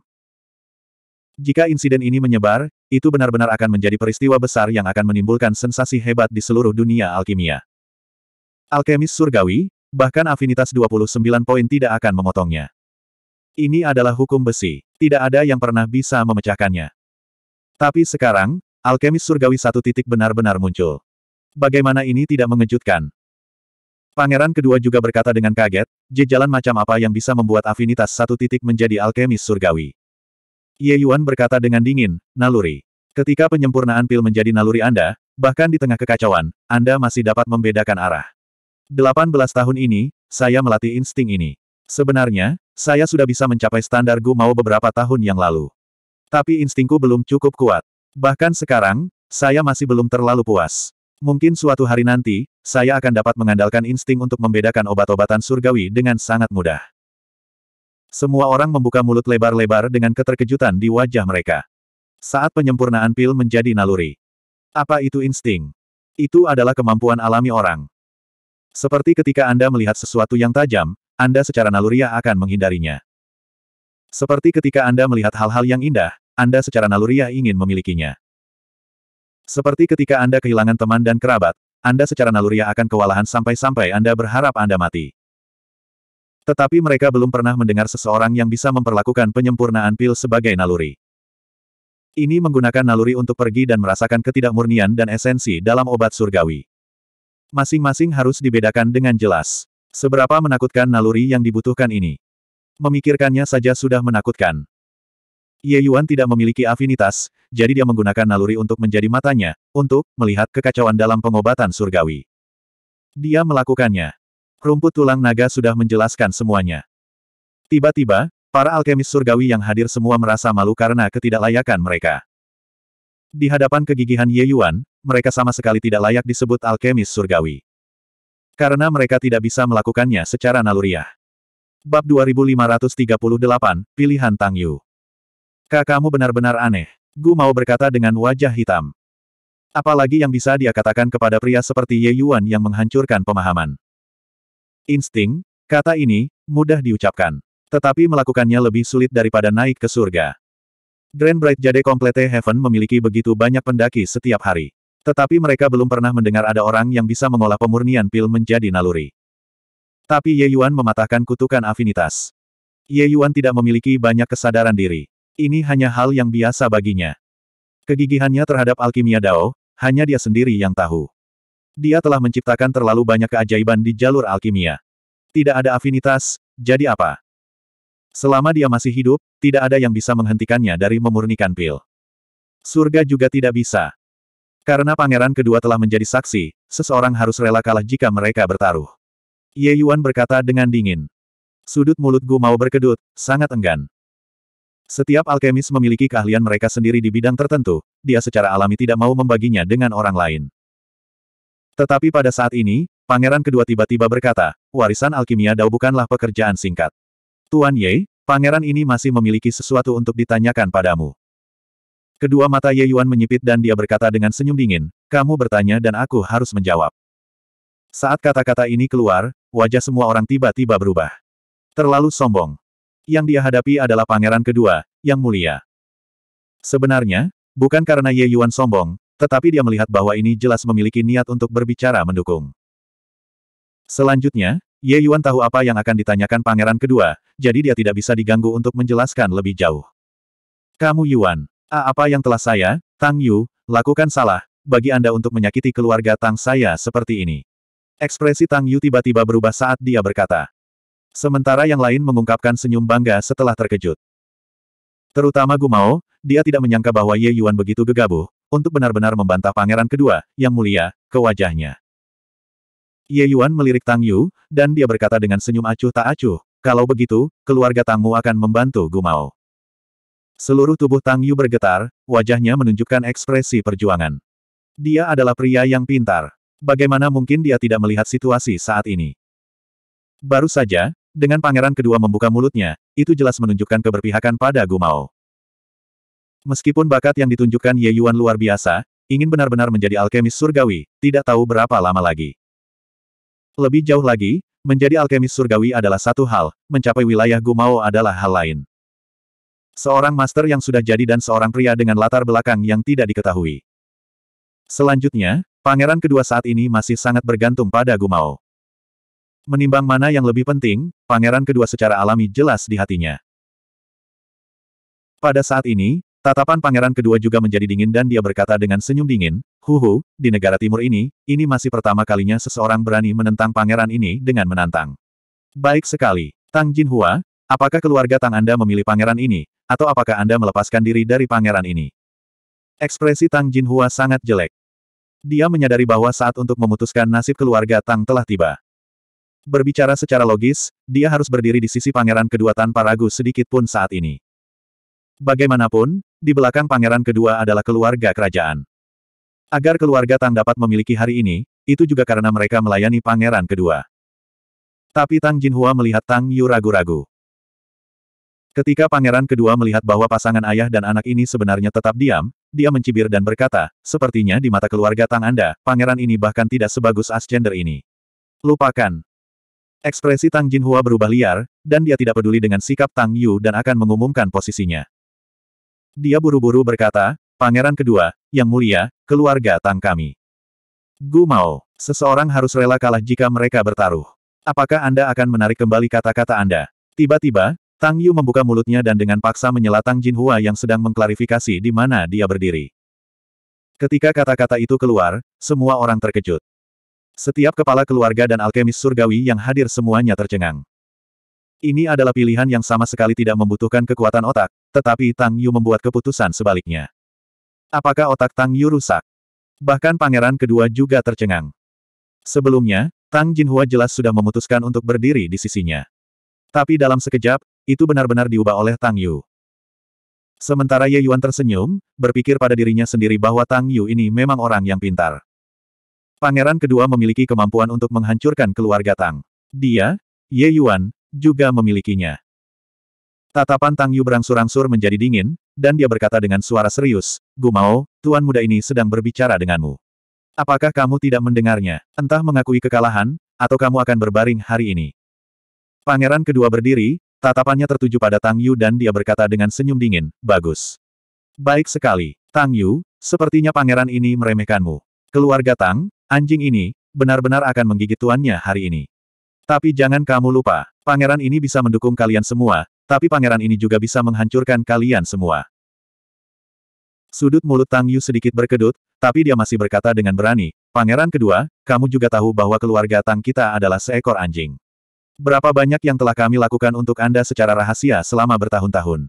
Jika insiden ini menyebar, itu benar-benar akan menjadi peristiwa besar yang akan menimbulkan sensasi hebat di seluruh dunia alkimia. Alkemis surgawi, bahkan afinitas 29 poin tidak akan memotongnya. Ini adalah hukum besi. Tidak ada yang pernah bisa memecahkannya. Tapi sekarang, alkemis surgawi satu titik benar-benar muncul. Bagaimana ini tidak mengejutkan? Pangeran kedua juga berkata dengan kaget, jejalan macam apa yang bisa membuat afinitas satu titik menjadi alkemis surgawi. Ye Yuan berkata dengan dingin, naluri. Ketika penyempurnaan pil menjadi naluri Anda, bahkan di tengah kekacauan, Anda masih dapat membedakan arah. 18 tahun ini, saya melatih insting ini. Sebenarnya, saya sudah bisa mencapai standar Gu Mao beberapa tahun yang lalu. Tapi instingku belum cukup kuat. Bahkan sekarang, saya masih belum terlalu puas. Mungkin suatu hari nanti, saya akan dapat mengandalkan insting untuk membedakan obat-obatan surgawi dengan sangat mudah. Semua orang membuka mulut lebar-lebar dengan keterkejutan di wajah mereka. Saat penyempurnaan pil menjadi naluri. Apa itu insting? Itu adalah kemampuan alami orang. Seperti ketika Anda melihat sesuatu yang tajam, anda secara naluriah akan menghindarinya. Seperti ketika Anda melihat hal-hal yang indah, Anda secara naluriah ingin memilikinya. Seperti ketika Anda kehilangan teman dan kerabat, Anda secara naluriah akan kewalahan sampai-sampai Anda berharap Anda mati. Tetapi mereka belum pernah mendengar seseorang yang bisa memperlakukan penyempurnaan pil sebagai naluri. Ini menggunakan naluri untuk pergi dan merasakan ketidakmurnian dan esensi dalam obat surgawi. Masing-masing harus dibedakan dengan jelas. Seberapa menakutkan naluri yang dibutuhkan ini. Memikirkannya saja sudah menakutkan. Ye Yuan tidak memiliki afinitas, jadi dia menggunakan naluri untuk menjadi matanya, untuk melihat kekacauan dalam pengobatan surgawi. Dia melakukannya. Rumput tulang naga sudah menjelaskan semuanya. Tiba-tiba, para alkemis surgawi yang hadir semua merasa malu karena ketidaklayakan mereka. Di hadapan kegigihan Ye Yuan, mereka sama sekali tidak layak disebut alkemis surgawi. Karena mereka tidak bisa melakukannya secara naluriah. Bab 2538, Pilihan Tang Yu Kak kamu benar-benar aneh. Gu mau berkata dengan wajah hitam. Apalagi yang bisa dia katakan kepada pria seperti Ye Yuan yang menghancurkan pemahaman. Insting, kata ini, mudah diucapkan. Tetapi melakukannya lebih sulit daripada naik ke surga. Grand Bright Jade Complete Heaven memiliki begitu banyak pendaki setiap hari. Tetapi mereka belum pernah mendengar ada orang yang bisa mengolah pemurnian pil menjadi naluri. Tapi Ye Yuan mematahkan kutukan afinitas. Ye Yuan tidak memiliki banyak kesadaran diri. Ini hanya hal yang biasa baginya. Kegigihannya terhadap alkimia Dao, hanya dia sendiri yang tahu. Dia telah menciptakan terlalu banyak keajaiban di jalur alkimia. Tidak ada afinitas, jadi apa? Selama dia masih hidup, tidak ada yang bisa menghentikannya dari memurnikan pil. Surga juga tidak bisa. Karena pangeran kedua telah menjadi saksi, seseorang harus rela kalah jika mereka bertaruh. Ye Yuan berkata dengan dingin. Sudut mulut Gu mau berkedut, sangat enggan. Setiap alkemis memiliki keahlian mereka sendiri di bidang tertentu, dia secara alami tidak mau membaginya dengan orang lain. Tetapi pada saat ini, pangeran kedua tiba-tiba berkata, warisan alkimia Dao bukanlah pekerjaan singkat. Tuan Ye, pangeran ini masih memiliki sesuatu untuk ditanyakan padamu. Kedua mata Ye Yuan menyipit dan dia berkata dengan senyum dingin, kamu bertanya dan aku harus menjawab. Saat kata-kata ini keluar, wajah semua orang tiba-tiba berubah. Terlalu sombong. Yang dia hadapi adalah pangeran kedua, yang mulia. Sebenarnya, bukan karena Ye Yuan sombong, tetapi dia melihat bahwa ini jelas memiliki niat untuk berbicara mendukung. Selanjutnya, Ye Yuan tahu apa yang akan ditanyakan pangeran kedua, jadi dia tidak bisa diganggu untuk menjelaskan lebih jauh. Kamu Yuan, A apa yang telah saya, Tang Yu, lakukan salah, bagi Anda untuk menyakiti keluarga Tang saya seperti ini. Ekspresi Tang Yu tiba-tiba berubah saat dia berkata. Sementara yang lain mengungkapkan senyum bangga setelah terkejut. Terutama Gumao, dia tidak menyangka bahwa Ye Yuan begitu gegabah, untuk benar-benar membantah pangeran kedua, yang mulia, ke wajahnya. Ye Yuan melirik Tang Yu, dan dia berkata dengan senyum acuh tak acuh, kalau begitu, keluarga Tangmu akan membantu Gumao. Seluruh tubuh Tang Yu bergetar, wajahnya menunjukkan ekspresi perjuangan. Dia adalah pria yang pintar. Bagaimana mungkin dia tidak melihat situasi saat ini? Baru saja, dengan pangeran kedua membuka mulutnya, itu jelas menunjukkan keberpihakan pada Gumao. Meskipun bakat yang ditunjukkan Ye Yuan luar biasa, ingin benar-benar menjadi alkemis surgawi, tidak tahu berapa lama lagi. Lebih jauh lagi, menjadi alkemis surgawi adalah satu hal, mencapai wilayah Gumao adalah hal lain. Seorang master yang sudah jadi dan seorang pria dengan latar belakang yang tidak diketahui. Selanjutnya, pangeran kedua saat ini masih sangat bergantung pada Gumao. Menimbang mana yang lebih penting, pangeran kedua secara alami jelas di hatinya. Pada saat ini, tatapan pangeran kedua juga menjadi dingin dan dia berkata dengan senyum dingin, Huhu, di negara timur ini, ini masih pertama kalinya seseorang berani menentang pangeran ini dengan menantang. Baik sekali, Tang Jinhua, apakah keluarga Tang Anda memilih pangeran ini, atau apakah Anda melepaskan diri dari pangeran ini? Ekspresi Tang Jinhua sangat jelek. Dia menyadari bahwa saat untuk memutuskan nasib keluarga Tang telah tiba. Berbicara secara logis, dia harus berdiri di sisi pangeran kedua tanpa ragu sedikit pun saat ini. Bagaimanapun, di belakang pangeran kedua adalah keluarga kerajaan. Agar keluarga Tang dapat memiliki hari ini, itu juga karena mereka melayani pangeran kedua. Tapi Tang Jinhua melihat Tang Yu ragu-ragu. Ketika pangeran kedua melihat bahwa pasangan ayah dan anak ini sebenarnya tetap diam, dia mencibir dan berkata, sepertinya di mata keluarga Tang Anda, pangeran ini bahkan tidak sebagus Ascender ini. Lupakan. Ekspresi Tang Jinhua berubah liar, dan dia tidak peduli dengan sikap Tang Yu dan akan mengumumkan posisinya. Dia buru-buru berkata, Pangeran kedua, yang mulia, keluarga Tang kami. Gu Mao, seseorang harus rela kalah jika mereka bertaruh. Apakah Anda akan menarik kembali kata-kata Anda? Tiba-tiba, Tang Yu membuka mulutnya dan dengan paksa menyela Tang Jinhua yang sedang mengklarifikasi di mana dia berdiri. Ketika kata-kata itu keluar, semua orang terkejut. Setiap kepala keluarga dan alkemis surgawi yang hadir semuanya tercengang. Ini adalah pilihan yang sama sekali tidak membutuhkan kekuatan otak, tetapi Tang Yu membuat keputusan sebaliknya. Apakah otak Tang Yu rusak? Bahkan pangeran kedua juga tercengang. Sebelumnya, Tang Jinhua jelas sudah memutuskan untuk berdiri di sisinya. Tapi dalam sekejap, itu benar-benar diubah oleh Tang Yu. Sementara Ye Yuan tersenyum, berpikir pada dirinya sendiri bahwa Tang Yu ini memang orang yang pintar. Pangeran kedua memiliki kemampuan untuk menghancurkan keluarga Tang. Dia, Ye Yuan, juga memilikinya. Tatapan Tang Yu berangsur-angsur menjadi dingin, dan dia berkata dengan suara serius, Gumao, tuan muda ini sedang berbicara denganmu. Apakah kamu tidak mendengarnya? Entah mengakui kekalahan, atau kamu akan berbaring hari ini. Pangeran kedua berdiri, Tatapannya tertuju pada Tang Yu dan dia berkata dengan senyum dingin, bagus. Baik sekali, Tang Yu, sepertinya pangeran ini meremehkanmu. Keluarga Tang, anjing ini, benar-benar akan menggigit tuannya hari ini. Tapi jangan kamu lupa, pangeran ini bisa mendukung kalian semua, tapi pangeran ini juga bisa menghancurkan kalian semua. Sudut mulut Tang Yu sedikit berkedut, tapi dia masih berkata dengan berani, Pangeran kedua, kamu juga tahu bahwa keluarga Tang kita adalah seekor anjing. Berapa banyak yang telah kami lakukan untuk Anda secara rahasia selama bertahun-tahun.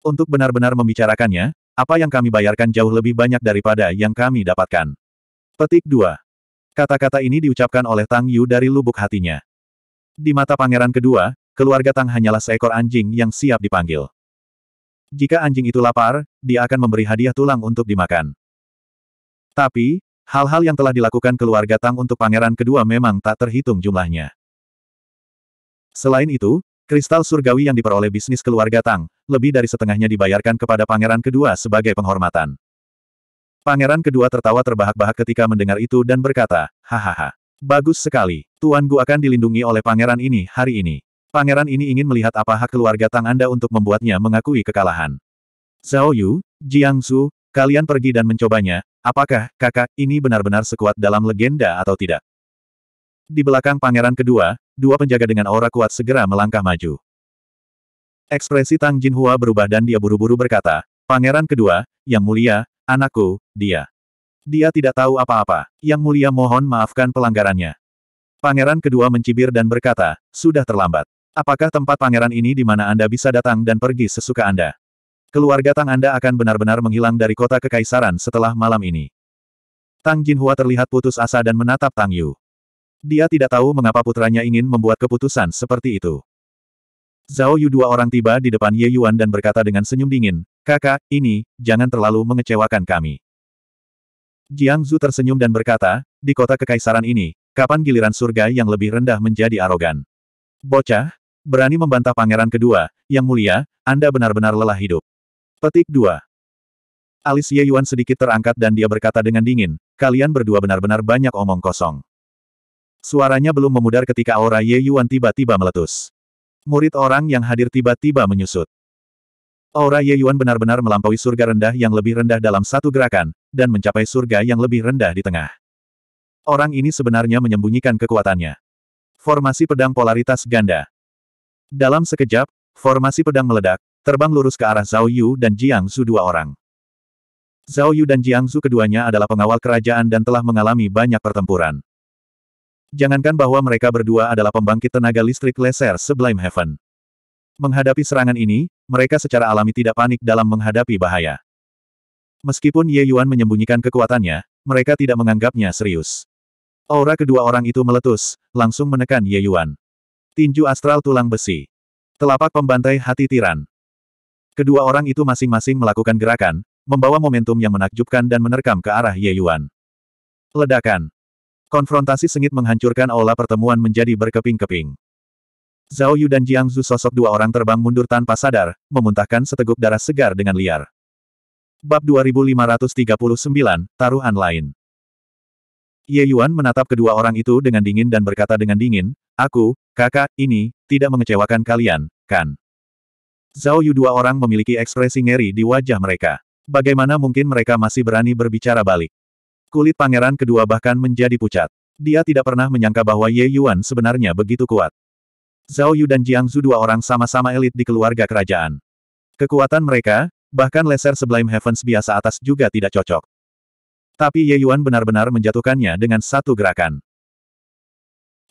Untuk benar-benar membicarakannya, apa yang kami bayarkan jauh lebih banyak daripada yang kami dapatkan. Petik 2. Kata-kata ini diucapkan oleh Tang Yu dari lubuk hatinya. Di mata pangeran kedua, keluarga Tang hanyalah seekor anjing yang siap dipanggil. Jika anjing itu lapar, dia akan memberi hadiah tulang untuk dimakan. Tapi, hal-hal yang telah dilakukan keluarga Tang untuk pangeran kedua memang tak terhitung jumlahnya. Selain itu, kristal surgawi yang diperoleh bisnis keluarga Tang, lebih dari setengahnya dibayarkan kepada pangeran kedua sebagai penghormatan. Pangeran kedua tertawa terbahak-bahak ketika mendengar itu dan berkata, hahaha. Bagus sekali, Tuan Gu akan dilindungi oleh pangeran ini hari ini. Pangeran ini ingin melihat apa hak keluarga Tang Anda untuk membuatnya mengakui kekalahan. Zhao Yu, Jiang Su, kalian pergi dan mencobanya, apakah, kakak, ini benar-benar sekuat dalam legenda atau tidak? Di belakang pangeran kedua, dua penjaga dengan aura kuat segera melangkah maju. Ekspresi Tang Jinhua berubah dan dia buru-buru berkata, Pangeran kedua, Yang Mulia, anakku, dia. Dia tidak tahu apa-apa. Yang Mulia mohon maafkan pelanggarannya. Pangeran kedua mencibir dan berkata, sudah terlambat. Apakah tempat pangeran ini di mana Anda bisa datang dan pergi sesuka Anda? Keluarga Tang Anda akan benar-benar menghilang dari kota kekaisaran setelah malam ini. Tang Jinhua terlihat putus asa dan menatap Tang Yu. Dia tidak tahu mengapa putranya ingin membuat keputusan seperti itu. Zhao Yu dua orang tiba di depan Ye Yuan dan berkata dengan senyum dingin, Kakak, ini, jangan terlalu mengecewakan kami. Jiang Zhu tersenyum dan berkata, di kota kekaisaran ini, kapan giliran surga yang lebih rendah menjadi arogan? Bocah, berani membantah pangeran kedua, yang mulia, Anda benar-benar lelah hidup. Petik 2. Alis Ye Yuan sedikit terangkat dan dia berkata dengan dingin, kalian berdua benar-benar banyak omong kosong. Suaranya belum memudar ketika aura Ye Yuan tiba-tiba meletus. Murid orang yang hadir tiba-tiba menyusut. Aura Ye Yuan benar-benar melampaui surga rendah yang lebih rendah dalam satu gerakan, dan mencapai surga yang lebih rendah di tengah. Orang ini sebenarnya menyembunyikan kekuatannya. Formasi pedang polaritas ganda. Dalam sekejap, formasi pedang meledak, terbang lurus ke arah Zhao Yu dan Jiang Zhu dua orang. Zhao Yu dan Jiang Zhu keduanya adalah pengawal kerajaan dan telah mengalami banyak pertempuran. Jangankan bahwa mereka berdua adalah pembangkit tenaga listrik laser Sublime Heaven. Menghadapi serangan ini, mereka secara alami tidak panik dalam menghadapi bahaya. Meskipun Ye Yuan menyembunyikan kekuatannya, mereka tidak menganggapnya serius. Aura kedua orang itu meletus, langsung menekan Ye Yuan. Tinju astral tulang besi. Telapak pembantai hati tiran. Kedua orang itu masing-masing melakukan gerakan, membawa momentum yang menakjubkan dan menerkam ke arah Ye Yuan. Ledakan. Konfrontasi sengit menghancurkan aula pertemuan menjadi berkeping-keping. Zhao Yu dan Jiang Zhu sosok dua orang terbang mundur tanpa sadar, memuntahkan seteguk darah segar dengan liar. Bab 2539, Taruhan Lain Ye Yuan menatap kedua orang itu dengan dingin dan berkata dengan dingin, Aku, kakak, ini, tidak mengecewakan kalian, kan? Zhao Yu dua orang memiliki ekspresi ngeri di wajah mereka. Bagaimana mungkin mereka masih berani berbicara balik? Kulit pangeran kedua bahkan menjadi pucat. Dia tidak pernah menyangka bahwa Ye Yuan sebenarnya begitu kuat. Zhao Yu dan Jiang Zhu dua orang sama-sama elit di keluarga kerajaan. Kekuatan mereka, bahkan leser Sublime Heavens biasa atas juga tidak cocok. Tapi Ye Yuan benar-benar menjatuhkannya dengan satu gerakan.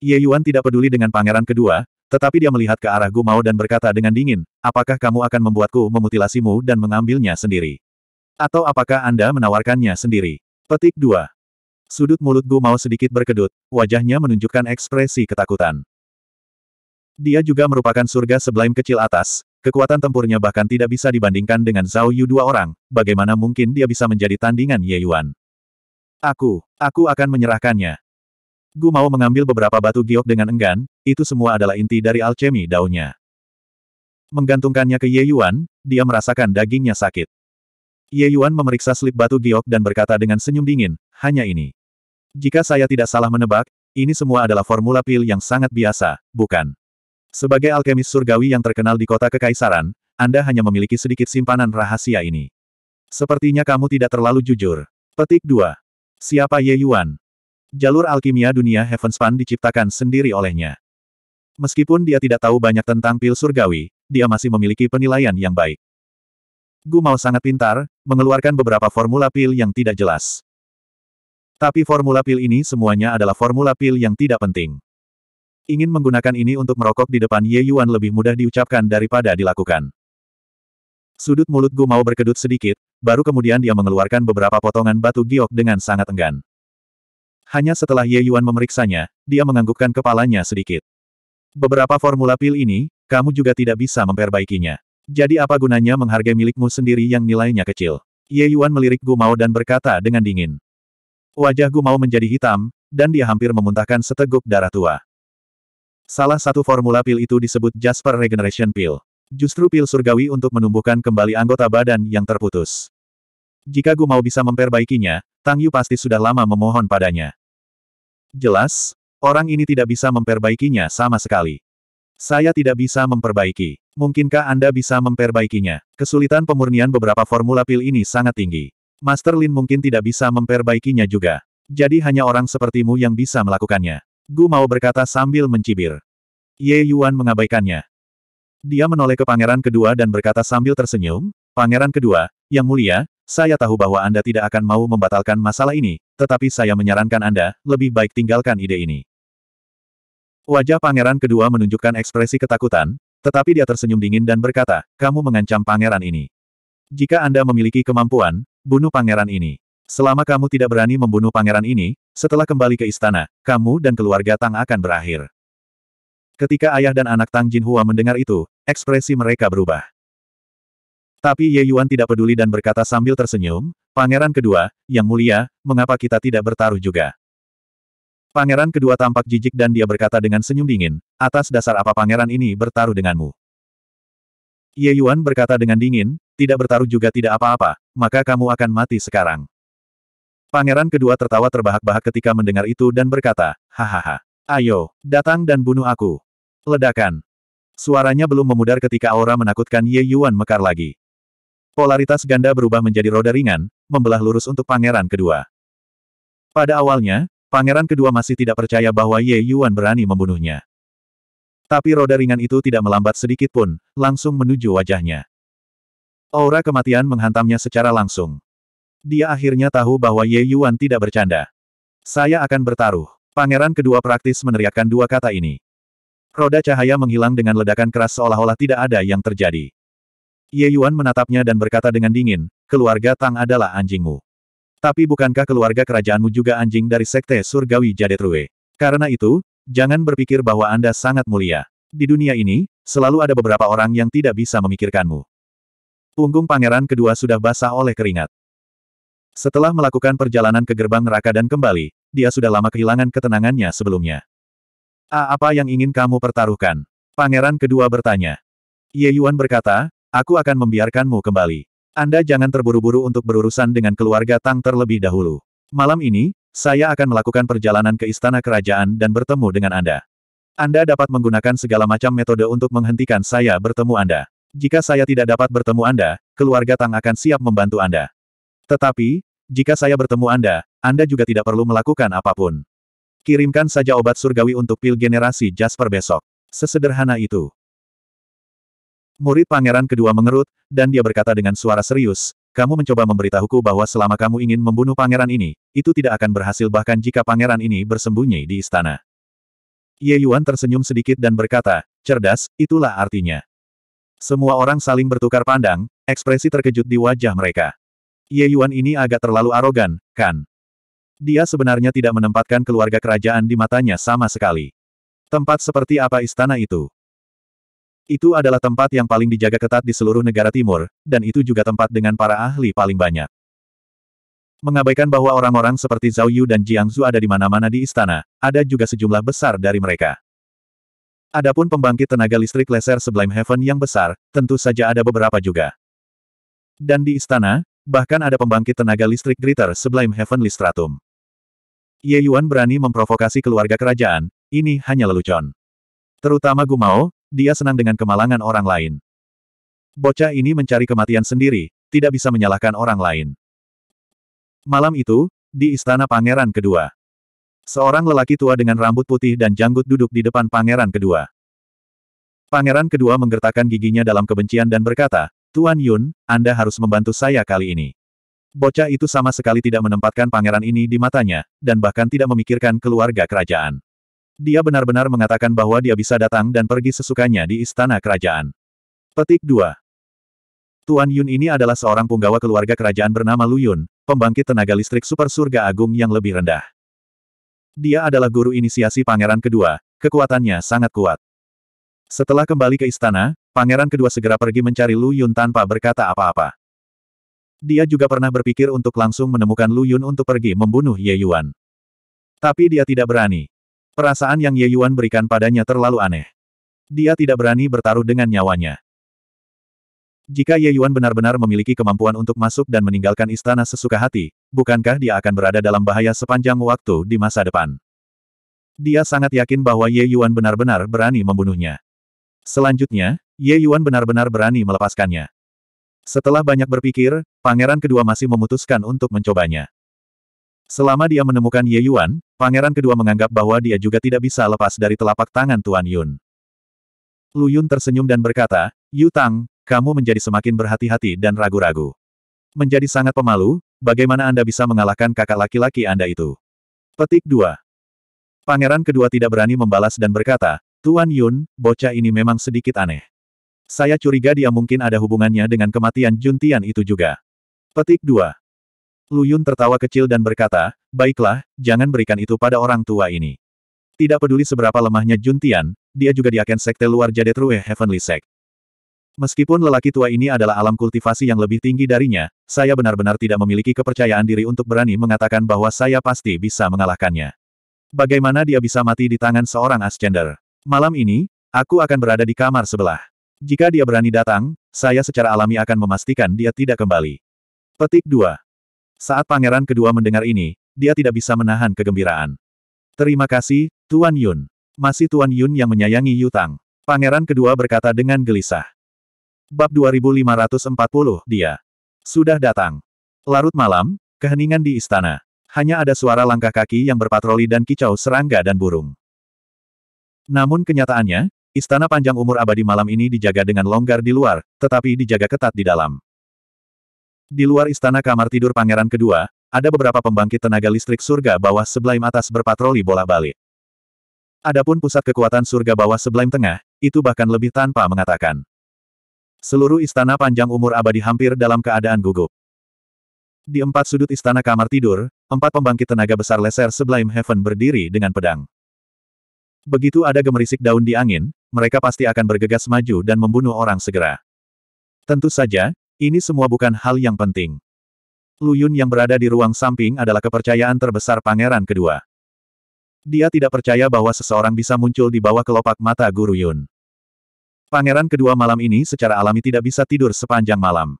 Ye Yuan tidak peduli dengan pangeran kedua, tetapi dia melihat ke arah Gu Mao dan berkata dengan dingin, apakah kamu akan membuatku memutilasimu dan mengambilnya sendiri? Atau apakah Anda menawarkannya sendiri? Petik 2. Sudut mulut Gu Mao sedikit berkedut, wajahnya menunjukkan ekspresi ketakutan. Dia juga merupakan surga sebelaim kecil atas, kekuatan tempurnya bahkan tidak bisa dibandingkan dengan Zhao Yu dua orang, bagaimana mungkin dia bisa menjadi tandingan Ye Yuan? Aku, aku akan menyerahkannya. Gu mau mengambil beberapa batu giok dengan enggan, itu semua adalah inti dari alchemy daunnya. Menggantungkannya ke Ye Yuan, dia merasakan dagingnya sakit. Ye Yuan memeriksa slip batu giok dan berkata dengan senyum dingin, hanya ini. Jika saya tidak salah menebak, ini semua adalah formula pil yang sangat biasa, bukan? Sebagai alkemis surgawi yang terkenal di kota kekaisaran, Anda hanya memiliki sedikit simpanan rahasia ini. Sepertinya kamu tidak terlalu jujur. Petik 2. Siapa Ye Yuan? Jalur alkimia dunia Heavenspan diciptakan sendiri olehnya. Meskipun dia tidak tahu banyak tentang pil surgawi, dia masih memiliki penilaian yang baik. Gu Mao sangat pintar, mengeluarkan beberapa formula pil yang tidak jelas. Tapi formula pil ini semuanya adalah formula pil yang tidak penting. Ingin menggunakan ini untuk merokok di depan Ye Yuan lebih mudah diucapkan daripada dilakukan. Sudut mulut Gu Mao berkedut sedikit, baru kemudian dia mengeluarkan beberapa potongan batu giok dengan sangat enggan. Hanya setelah Ye Yuan memeriksanya, dia menganggukkan kepalanya sedikit. Beberapa formula pil ini, kamu juga tidak bisa memperbaikinya. Jadi apa gunanya menghargai milikmu sendiri yang nilainya kecil? Ye Yuan melirik Gu Mao dan berkata dengan dingin. Wajah Gu Mao menjadi hitam, dan dia hampir memuntahkan seteguk darah tua. Salah satu formula pil itu disebut Jasper Regeneration Pill. Justru pil surgawi untuk menumbuhkan kembali anggota badan yang terputus. Jika Gu Mao bisa memperbaikinya, Tang Yu pasti sudah lama memohon padanya. Jelas, orang ini tidak bisa memperbaikinya sama sekali. Saya tidak bisa memperbaiki. Mungkinkah Anda bisa memperbaikinya? Kesulitan pemurnian beberapa formula pil ini sangat tinggi. Master Lin mungkin tidak bisa memperbaikinya juga. Jadi hanya orang sepertimu yang bisa melakukannya. Gu mau berkata sambil mencibir. Ye Yuan mengabaikannya. Dia menoleh ke pangeran kedua dan berkata sambil tersenyum, Pangeran kedua, yang mulia, saya tahu bahwa Anda tidak akan mau membatalkan masalah ini, tetapi saya menyarankan Anda, lebih baik tinggalkan ide ini. Wajah pangeran kedua menunjukkan ekspresi ketakutan, tetapi dia tersenyum dingin dan berkata, kamu mengancam pangeran ini. Jika Anda memiliki kemampuan, bunuh pangeran ini. Selama kamu tidak berani membunuh pangeran ini, setelah kembali ke istana, kamu dan keluarga Tang akan berakhir. Ketika ayah dan anak Tang Jinhua mendengar itu, ekspresi mereka berubah. Tapi Ye Yuan tidak peduli dan berkata sambil tersenyum, Pangeran kedua, yang mulia, mengapa kita tidak bertaruh juga? Pangeran kedua tampak jijik dan dia berkata dengan senyum dingin, atas dasar apa pangeran ini bertaruh denganmu? Ye Yuan berkata dengan dingin, tidak bertaruh juga tidak apa-apa, maka kamu akan mati sekarang. Pangeran kedua tertawa terbahak-bahak ketika mendengar itu dan berkata, hahaha, ayo, datang dan bunuh aku. Ledakan. Suaranya belum memudar ketika aura menakutkan Ye Yuan mekar lagi. Polaritas ganda berubah menjadi roda ringan, membelah lurus untuk pangeran kedua. Pada awalnya, pangeran kedua masih tidak percaya bahwa Ye Yuan berani membunuhnya. Tapi roda ringan itu tidak melambat sedikit pun, langsung menuju wajahnya. Aura kematian menghantamnya secara langsung. Dia akhirnya tahu bahwa Ye Yuan tidak bercanda. Saya akan bertaruh. Pangeran kedua praktis meneriakkan dua kata ini. Roda cahaya menghilang dengan ledakan keras seolah-olah tidak ada yang terjadi. Ye Yuan menatapnya dan berkata dengan dingin, keluarga Tang adalah anjingmu. Tapi bukankah keluarga kerajaanmu juga anjing dari sekte surgawi Jadetrue? Karena itu, jangan berpikir bahwa Anda sangat mulia. Di dunia ini, selalu ada beberapa orang yang tidak bisa memikirkanmu. Punggung pangeran kedua sudah basah oleh keringat. Setelah melakukan perjalanan ke gerbang neraka dan kembali, dia sudah lama kehilangan ketenangannya sebelumnya. A apa yang ingin kamu pertaruhkan? Pangeran kedua bertanya. Ye Yuan berkata, Aku akan membiarkanmu kembali. Anda jangan terburu-buru untuk berurusan dengan keluarga Tang terlebih dahulu. Malam ini, saya akan melakukan perjalanan ke istana kerajaan dan bertemu dengan Anda. Anda dapat menggunakan segala macam metode untuk menghentikan saya bertemu Anda. Jika saya tidak dapat bertemu Anda, keluarga Tang akan siap membantu Anda. Tetapi, jika saya bertemu Anda, Anda juga tidak perlu melakukan apa pun. Kirimkan saja obat surgawi untuk pil generasi Jasper besok. Sesederhana itu. Murid pangeran kedua mengerut, dan dia berkata dengan suara serius, kamu mencoba memberitahuku bahwa selama kamu ingin membunuh pangeran ini, itu tidak akan berhasil bahkan jika pangeran ini bersembunyi di istana. Ye Yuan tersenyum sedikit dan berkata, cerdas, itulah artinya. Semua orang saling bertukar pandang, ekspresi terkejut di wajah mereka. Ye Yuan ini agak terlalu arogan, kan? Dia sebenarnya tidak menempatkan keluarga kerajaan di matanya sama sekali. Tempat seperti apa istana itu? Itu adalah tempat yang paling dijaga ketat di seluruh negara timur, dan itu juga tempat dengan para ahli paling banyak. Mengabaikan bahwa orang-orang seperti Zhao Yu dan Jiang Zhu ada di mana-mana di istana, ada juga sejumlah besar dari mereka. Adapun pembangkit tenaga listrik laser Sublime Heaven yang besar, tentu saja ada beberapa juga. Dan di istana, bahkan ada pembangkit tenaga listrik Greater Sublime Heaven Listratum. Ye Yuan berani memprovokasi keluarga kerajaan, ini hanya lelucon. Terutama Gumao, dia senang dengan kemalangan orang lain. Bocah ini mencari kematian sendiri, tidak bisa menyalahkan orang lain. Malam itu, di istana pangeran kedua. Seorang lelaki tua dengan rambut putih dan janggut duduk di depan pangeran kedua. Pangeran kedua menggertakkan giginya dalam kebencian dan berkata, Tuan Yun, Anda harus membantu saya kali ini. Bocah itu sama sekali tidak menempatkan pangeran ini di matanya, dan bahkan tidak memikirkan keluarga kerajaan. Dia benar-benar mengatakan bahwa dia bisa datang dan pergi sesukanya di istana kerajaan. Petik 2. Tuan Yun ini adalah seorang punggawa keluarga kerajaan bernama Lu Yun, pembangkit tenaga listrik super surga agung yang lebih rendah. Dia adalah guru inisiasi pangeran kedua, kekuatannya sangat kuat. Setelah kembali ke istana, pangeran kedua segera pergi mencari Lu Yun tanpa berkata apa-apa. Dia juga pernah berpikir untuk langsung menemukan Lu Yun untuk pergi membunuh Ye Yuan. Tapi dia tidak berani. Perasaan yang Ye Yuan berikan padanya terlalu aneh. Dia tidak berani bertaruh dengan nyawanya. Jika Ye Yuan benar-benar memiliki kemampuan untuk masuk dan meninggalkan istana sesuka hati, bukankah dia akan berada dalam bahaya sepanjang waktu di masa depan? Dia sangat yakin bahwa Ye Yuan benar-benar berani membunuhnya. Selanjutnya, Ye Yuan benar-benar berani melepaskannya. Setelah banyak berpikir, pangeran kedua masih memutuskan untuk mencobanya. Selama dia menemukan Ye Yuan, pangeran kedua menganggap bahwa dia juga tidak bisa lepas dari telapak tangan Tuan Yun. Lu Yun tersenyum dan berkata, Yu Tang, kamu menjadi semakin berhati-hati dan ragu-ragu. Menjadi sangat pemalu, bagaimana Anda bisa mengalahkan kakak laki-laki Anda itu? Petik 2. Pangeran kedua tidak berani membalas dan berkata, Tuan Yun, bocah ini memang sedikit aneh. Saya curiga dia mungkin ada hubungannya dengan kematian Juntian itu juga. Petik 2. Lu Yun tertawa kecil dan berkata, baiklah, jangan berikan itu pada orang tua ini. Tidak peduli seberapa lemahnya Juntian, dia juga di agen sekte luar Jadetrue Heavenly Sect. Meskipun lelaki tua ini adalah alam kultivasi yang lebih tinggi darinya, saya benar-benar tidak memiliki kepercayaan diri untuk berani mengatakan bahwa saya pasti bisa mengalahkannya. Bagaimana dia bisa mati di tangan seorang ascender? Malam ini, aku akan berada di kamar sebelah. Jika dia berani datang, saya secara alami akan memastikan dia tidak kembali. Petik 2. Saat pangeran kedua mendengar ini, dia tidak bisa menahan kegembiraan. Terima kasih, Tuan Yun. Masih Tuan Yun yang menyayangi Yutang. Pangeran kedua berkata dengan gelisah. Bab 2540, dia. Sudah datang. Larut malam, keheningan di istana. Hanya ada suara langkah kaki yang berpatroli dan kicau serangga dan burung. Namun kenyataannya, istana panjang umur abadi malam ini dijaga dengan longgar di luar, tetapi dijaga ketat di dalam. Di luar istana kamar tidur pangeran kedua, ada beberapa pembangkit tenaga listrik surga bawah Sublime atas berpatroli bola-balik. Adapun pusat kekuatan surga bawah Sublime tengah, itu bahkan lebih tanpa mengatakan. Seluruh istana panjang umur abadi hampir dalam keadaan gugup. Di empat sudut istana kamar tidur, empat pembangkit tenaga besar leser Sublime Heaven berdiri dengan pedang. Begitu ada gemerisik daun di angin, mereka pasti akan bergegas maju dan membunuh orang segera. Tentu saja, ini semua bukan hal yang penting. Lu Yun yang berada di ruang samping adalah kepercayaan terbesar pangeran kedua. Dia tidak percaya bahwa seseorang bisa muncul di bawah kelopak mata Guru Yun. Pangeran kedua malam ini secara alami tidak bisa tidur sepanjang malam.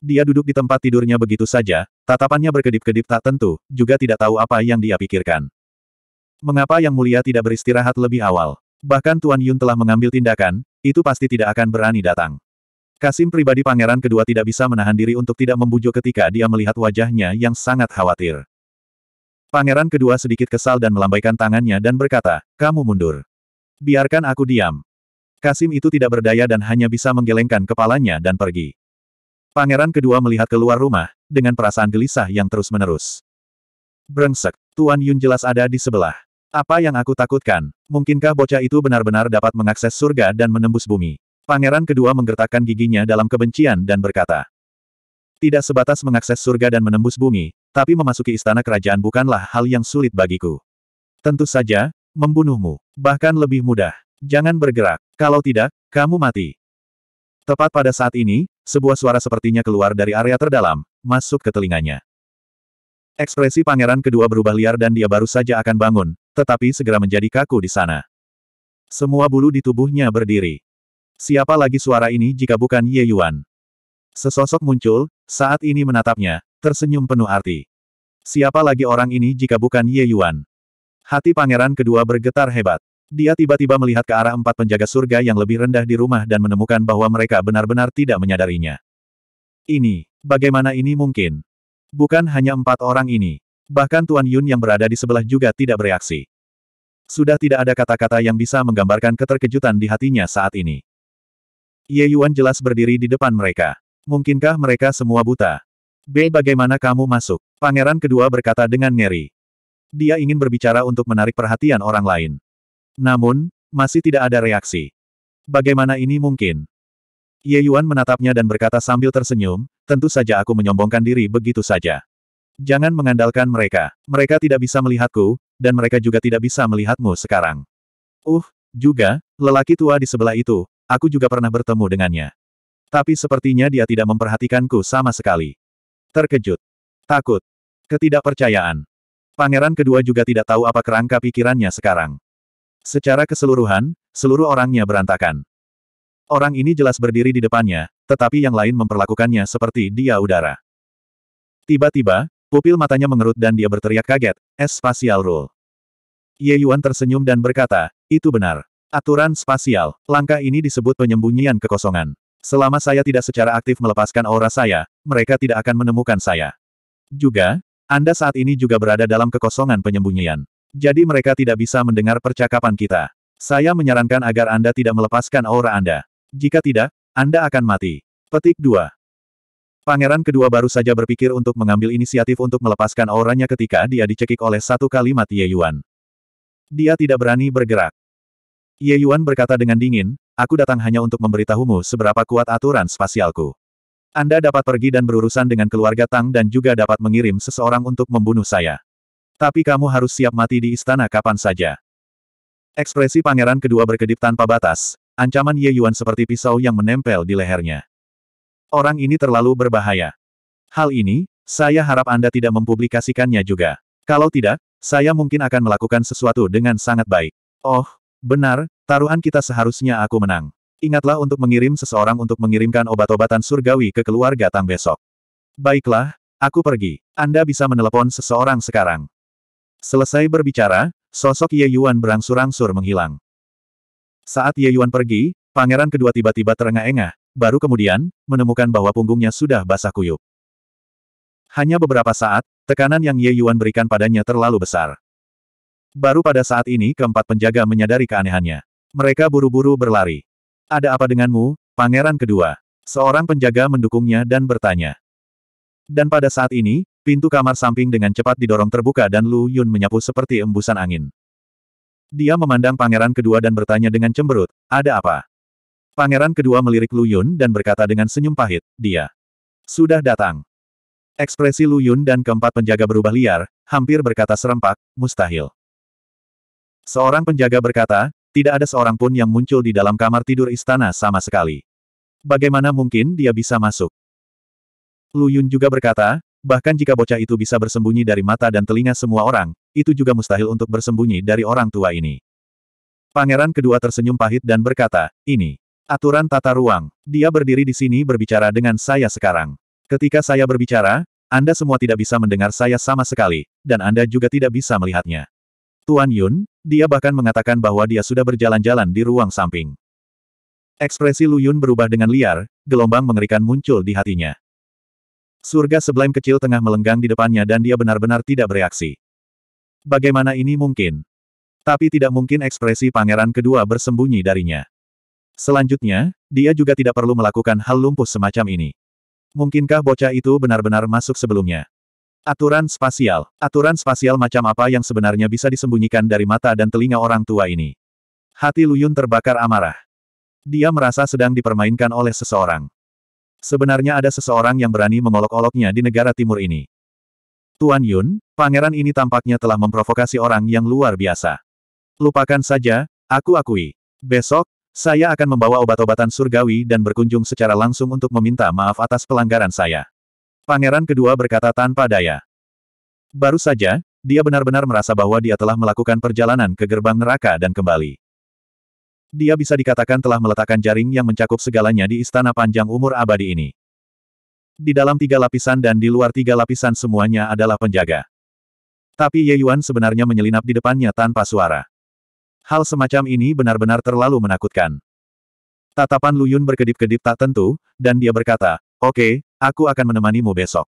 Dia duduk di tempat tidurnya begitu saja, tatapannya berkedip-kedip tak tentu, juga tidak tahu apa yang dia pikirkan. Mengapa Yang Mulia tidak beristirahat lebih awal? Bahkan Tuan Yun telah mengambil tindakan, itu pasti tidak akan berani datang. Kasim pribadi pangeran kedua tidak bisa menahan diri untuk tidak membujuk ketika dia melihat wajahnya yang sangat khawatir. Pangeran kedua sedikit kesal dan melambaikan tangannya dan berkata, kamu mundur. Biarkan aku diam. Kasim itu tidak berdaya dan hanya bisa menggelengkan kepalanya dan pergi. Pangeran kedua melihat keluar rumah, dengan perasaan gelisah yang terus-menerus. Brengsek, Tuan Yun jelas ada di sebelah. Apa yang aku takutkan? Mungkinkah bocah itu benar-benar dapat mengakses surga dan menembus bumi? Pangeran kedua menggertakkan giginya dalam kebencian dan berkata. Tidak sebatas mengakses surga dan menembus bumi, tapi memasuki istana kerajaan bukanlah hal yang sulit bagiku. Tentu saja, membunuhmu. Bahkan lebih mudah. Jangan bergerak. Kalau tidak, kamu mati. Tepat pada saat ini, sebuah suara sepertinya keluar dari area terdalam, masuk ke telinganya. Ekspresi pangeran kedua berubah liar dan dia baru saja akan bangun, tetapi segera menjadi kaku di sana. Semua bulu di tubuhnya berdiri. Siapa lagi suara ini jika bukan Ye Yuan? Sesosok muncul, saat ini menatapnya, tersenyum penuh arti. Siapa lagi orang ini jika bukan Ye Yuan? Hati pangeran kedua bergetar hebat. Dia tiba-tiba melihat ke arah empat penjaga surga yang lebih rendah di rumah dan menemukan bahwa mereka benar-benar tidak menyadarinya. Ini, bagaimana ini mungkin? Bukan hanya empat orang ini. Bahkan Tuan Yun yang berada di sebelah juga tidak bereaksi. Sudah tidak ada kata-kata yang bisa menggambarkan keterkejutan di hatinya saat ini. Ye Yuan jelas berdiri di depan mereka. Mungkinkah mereka semua buta? B. Bagaimana kamu masuk? Pangeran kedua berkata dengan ngeri. Dia ingin berbicara untuk menarik perhatian orang lain. Namun, masih tidak ada reaksi. Bagaimana ini mungkin? Ye Yuan menatapnya dan berkata sambil tersenyum, tentu saja aku menyombongkan diri begitu saja. Jangan mengandalkan mereka. Mereka tidak bisa melihatku, dan mereka juga tidak bisa melihatmu sekarang. Uh, juga, lelaki tua di sebelah itu, aku juga pernah bertemu dengannya. Tapi sepertinya dia tidak memperhatikanku sama sekali. Terkejut. Takut. Ketidakpercayaan. Pangeran kedua juga tidak tahu apa kerangka pikirannya sekarang. Secara keseluruhan, seluruh orangnya berantakan. Orang ini jelas berdiri di depannya, tetapi yang lain memperlakukannya seperti dia udara. Tiba-tiba, pupil matanya mengerut dan dia berteriak kaget, es spasial rule. Ye Yuan tersenyum dan berkata, itu benar. Aturan spasial, langkah ini disebut penyembunyian kekosongan. Selama saya tidak secara aktif melepaskan aura saya, mereka tidak akan menemukan saya. Juga, Anda saat ini juga berada dalam kekosongan penyembunyian. Jadi mereka tidak bisa mendengar percakapan kita. Saya menyarankan agar Anda tidak melepaskan aura Anda. Jika tidak, Anda akan mati. Petik 2. Pangeran kedua baru saja berpikir untuk mengambil inisiatif untuk melepaskan auranya ketika dia dicekik oleh satu kalimat Ye Yuan. Dia tidak berani bergerak. Ye Yuan berkata dengan dingin, aku datang hanya untuk memberitahumu seberapa kuat aturan spasialku. Anda dapat pergi dan berurusan dengan keluarga Tang dan juga dapat mengirim seseorang untuk membunuh saya. Tapi kamu harus siap mati di istana kapan saja. Ekspresi pangeran kedua berkedip tanpa batas, ancaman Ye Yuan seperti pisau yang menempel di lehernya. Orang ini terlalu berbahaya. Hal ini, saya harap Anda tidak mempublikasikannya juga. Kalau tidak, saya mungkin akan melakukan sesuatu dengan sangat baik. Oh, benar, taruhan kita seharusnya aku menang. Ingatlah untuk mengirim seseorang untuk mengirimkan obat-obatan surgawi ke keluarga Tang besok. Baiklah, aku pergi. Anda bisa menelepon seseorang sekarang. Selesai berbicara, sosok Ye Yuan berangsur-angsur menghilang. Saat Ye Yuan pergi, pangeran kedua tiba-tiba terengah-engah, baru kemudian, menemukan bahwa punggungnya sudah basah kuyup. Hanya beberapa saat, tekanan yang Ye Yuan berikan padanya terlalu besar. Baru pada saat ini keempat penjaga menyadari keanehannya. Mereka buru-buru berlari. Ada apa denganmu, pangeran kedua? Seorang penjaga mendukungnya dan bertanya. Dan pada saat ini, pintu kamar samping dengan cepat didorong terbuka dan Lu Yun menyapu seperti embusan angin. Dia memandang pangeran kedua dan bertanya dengan cemberut, ada apa? Pangeran kedua melirik Lu Yun dan berkata dengan senyum pahit, dia sudah datang. Ekspresi Lu Yun dan keempat penjaga berubah liar, hampir berkata serempak, mustahil. Seorang penjaga berkata, tidak ada seorang pun yang muncul di dalam kamar tidur istana sama sekali. Bagaimana mungkin dia bisa masuk? Lu Yun juga berkata, bahkan jika bocah itu bisa bersembunyi dari mata dan telinga semua orang, itu juga mustahil untuk bersembunyi dari orang tua ini. Pangeran kedua tersenyum pahit dan berkata, ini. Aturan tata ruang. Dia berdiri di sini berbicara dengan saya sekarang. Ketika saya berbicara, Anda semua tidak bisa mendengar saya sama sekali, dan Anda juga tidak bisa melihatnya. Tuan Yun, dia bahkan mengatakan bahwa dia sudah berjalan-jalan di ruang samping. Ekspresi Lu Yun berubah dengan liar, gelombang mengerikan muncul di hatinya. Surga Sublime kecil tengah melenggang di depannya dan dia benar-benar tidak bereaksi. Bagaimana ini mungkin? Tapi tidak mungkin ekspresi pangeran kedua bersembunyi darinya. Selanjutnya, dia juga tidak perlu melakukan hal lumpuh semacam ini. Mungkinkah bocah itu benar-benar masuk sebelumnya? Aturan spasial. Aturan spasial macam apa yang sebenarnya bisa disembunyikan dari mata dan telinga orang tua ini? Hati Luyun terbakar amarah. Dia merasa sedang dipermainkan oleh seseorang. Sebenarnya ada seseorang yang berani mengolok-oloknya di negara timur ini. Tuan Yun, pangeran ini tampaknya telah memprovokasi orang yang luar biasa. Lupakan saja, aku akui. Besok, saya akan membawa obat-obatan surgawi dan berkunjung secara langsung untuk meminta maaf atas pelanggaran saya. Pangeran kedua berkata tanpa daya. Baru saja, dia benar-benar merasa bahwa dia telah melakukan perjalanan ke gerbang neraka dan kembali. Dia bisa dikatakan telah meletakkan jaring yang mencakup segalanya di istana panjang umur abadi ini. Di dalam tiga lapisan dan di luar tiga lapisan semuanya adalah penjaga. Tapi Ye Yuan sebenarnya menyelinap di depannya tanpa suara. Hal semacam ini benar-benar terlalu menakutkan. Tatapan Lu Yun berkedip-kedip tak tentu, dan dia berkata, Oke, aku akan menemanimu besok.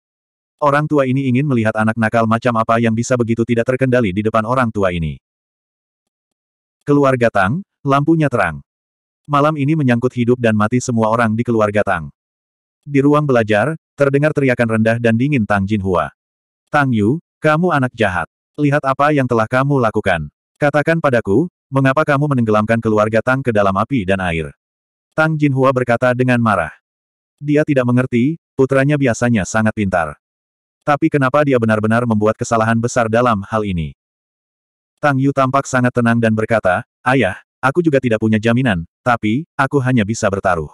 Orang tua ini ingin melihat anak nakal macam apa yang bisa begitu tidak terkendali di depan orang tua ini. Keluarga Tang, lampunya terang. Malam ini menyangkut hidup dan mati semua orang di keluarga Tang. Di ruang belajar, terdengar teriakan rendah dan dingin Tang Jinhua. Tang Yu, kamu anak jahat. Lihat apa yang telah kamu lakukan. Katakan padaku, Mengapa kamu menenggelamkan keluarga Tang ke dalam api dan air? Tang Jinhua berkata dengan marah. Dia tidak mengerti, putranya biasanya sangat pintar. Tapi kenapa dia benar-benar membuat kesalahan besar dalam hal ini? Tang Yu tampak sangat tenang dan berkata, Ayah, aku juga tidak punya jaminan, tapi, aku hanya bisa bertaruh.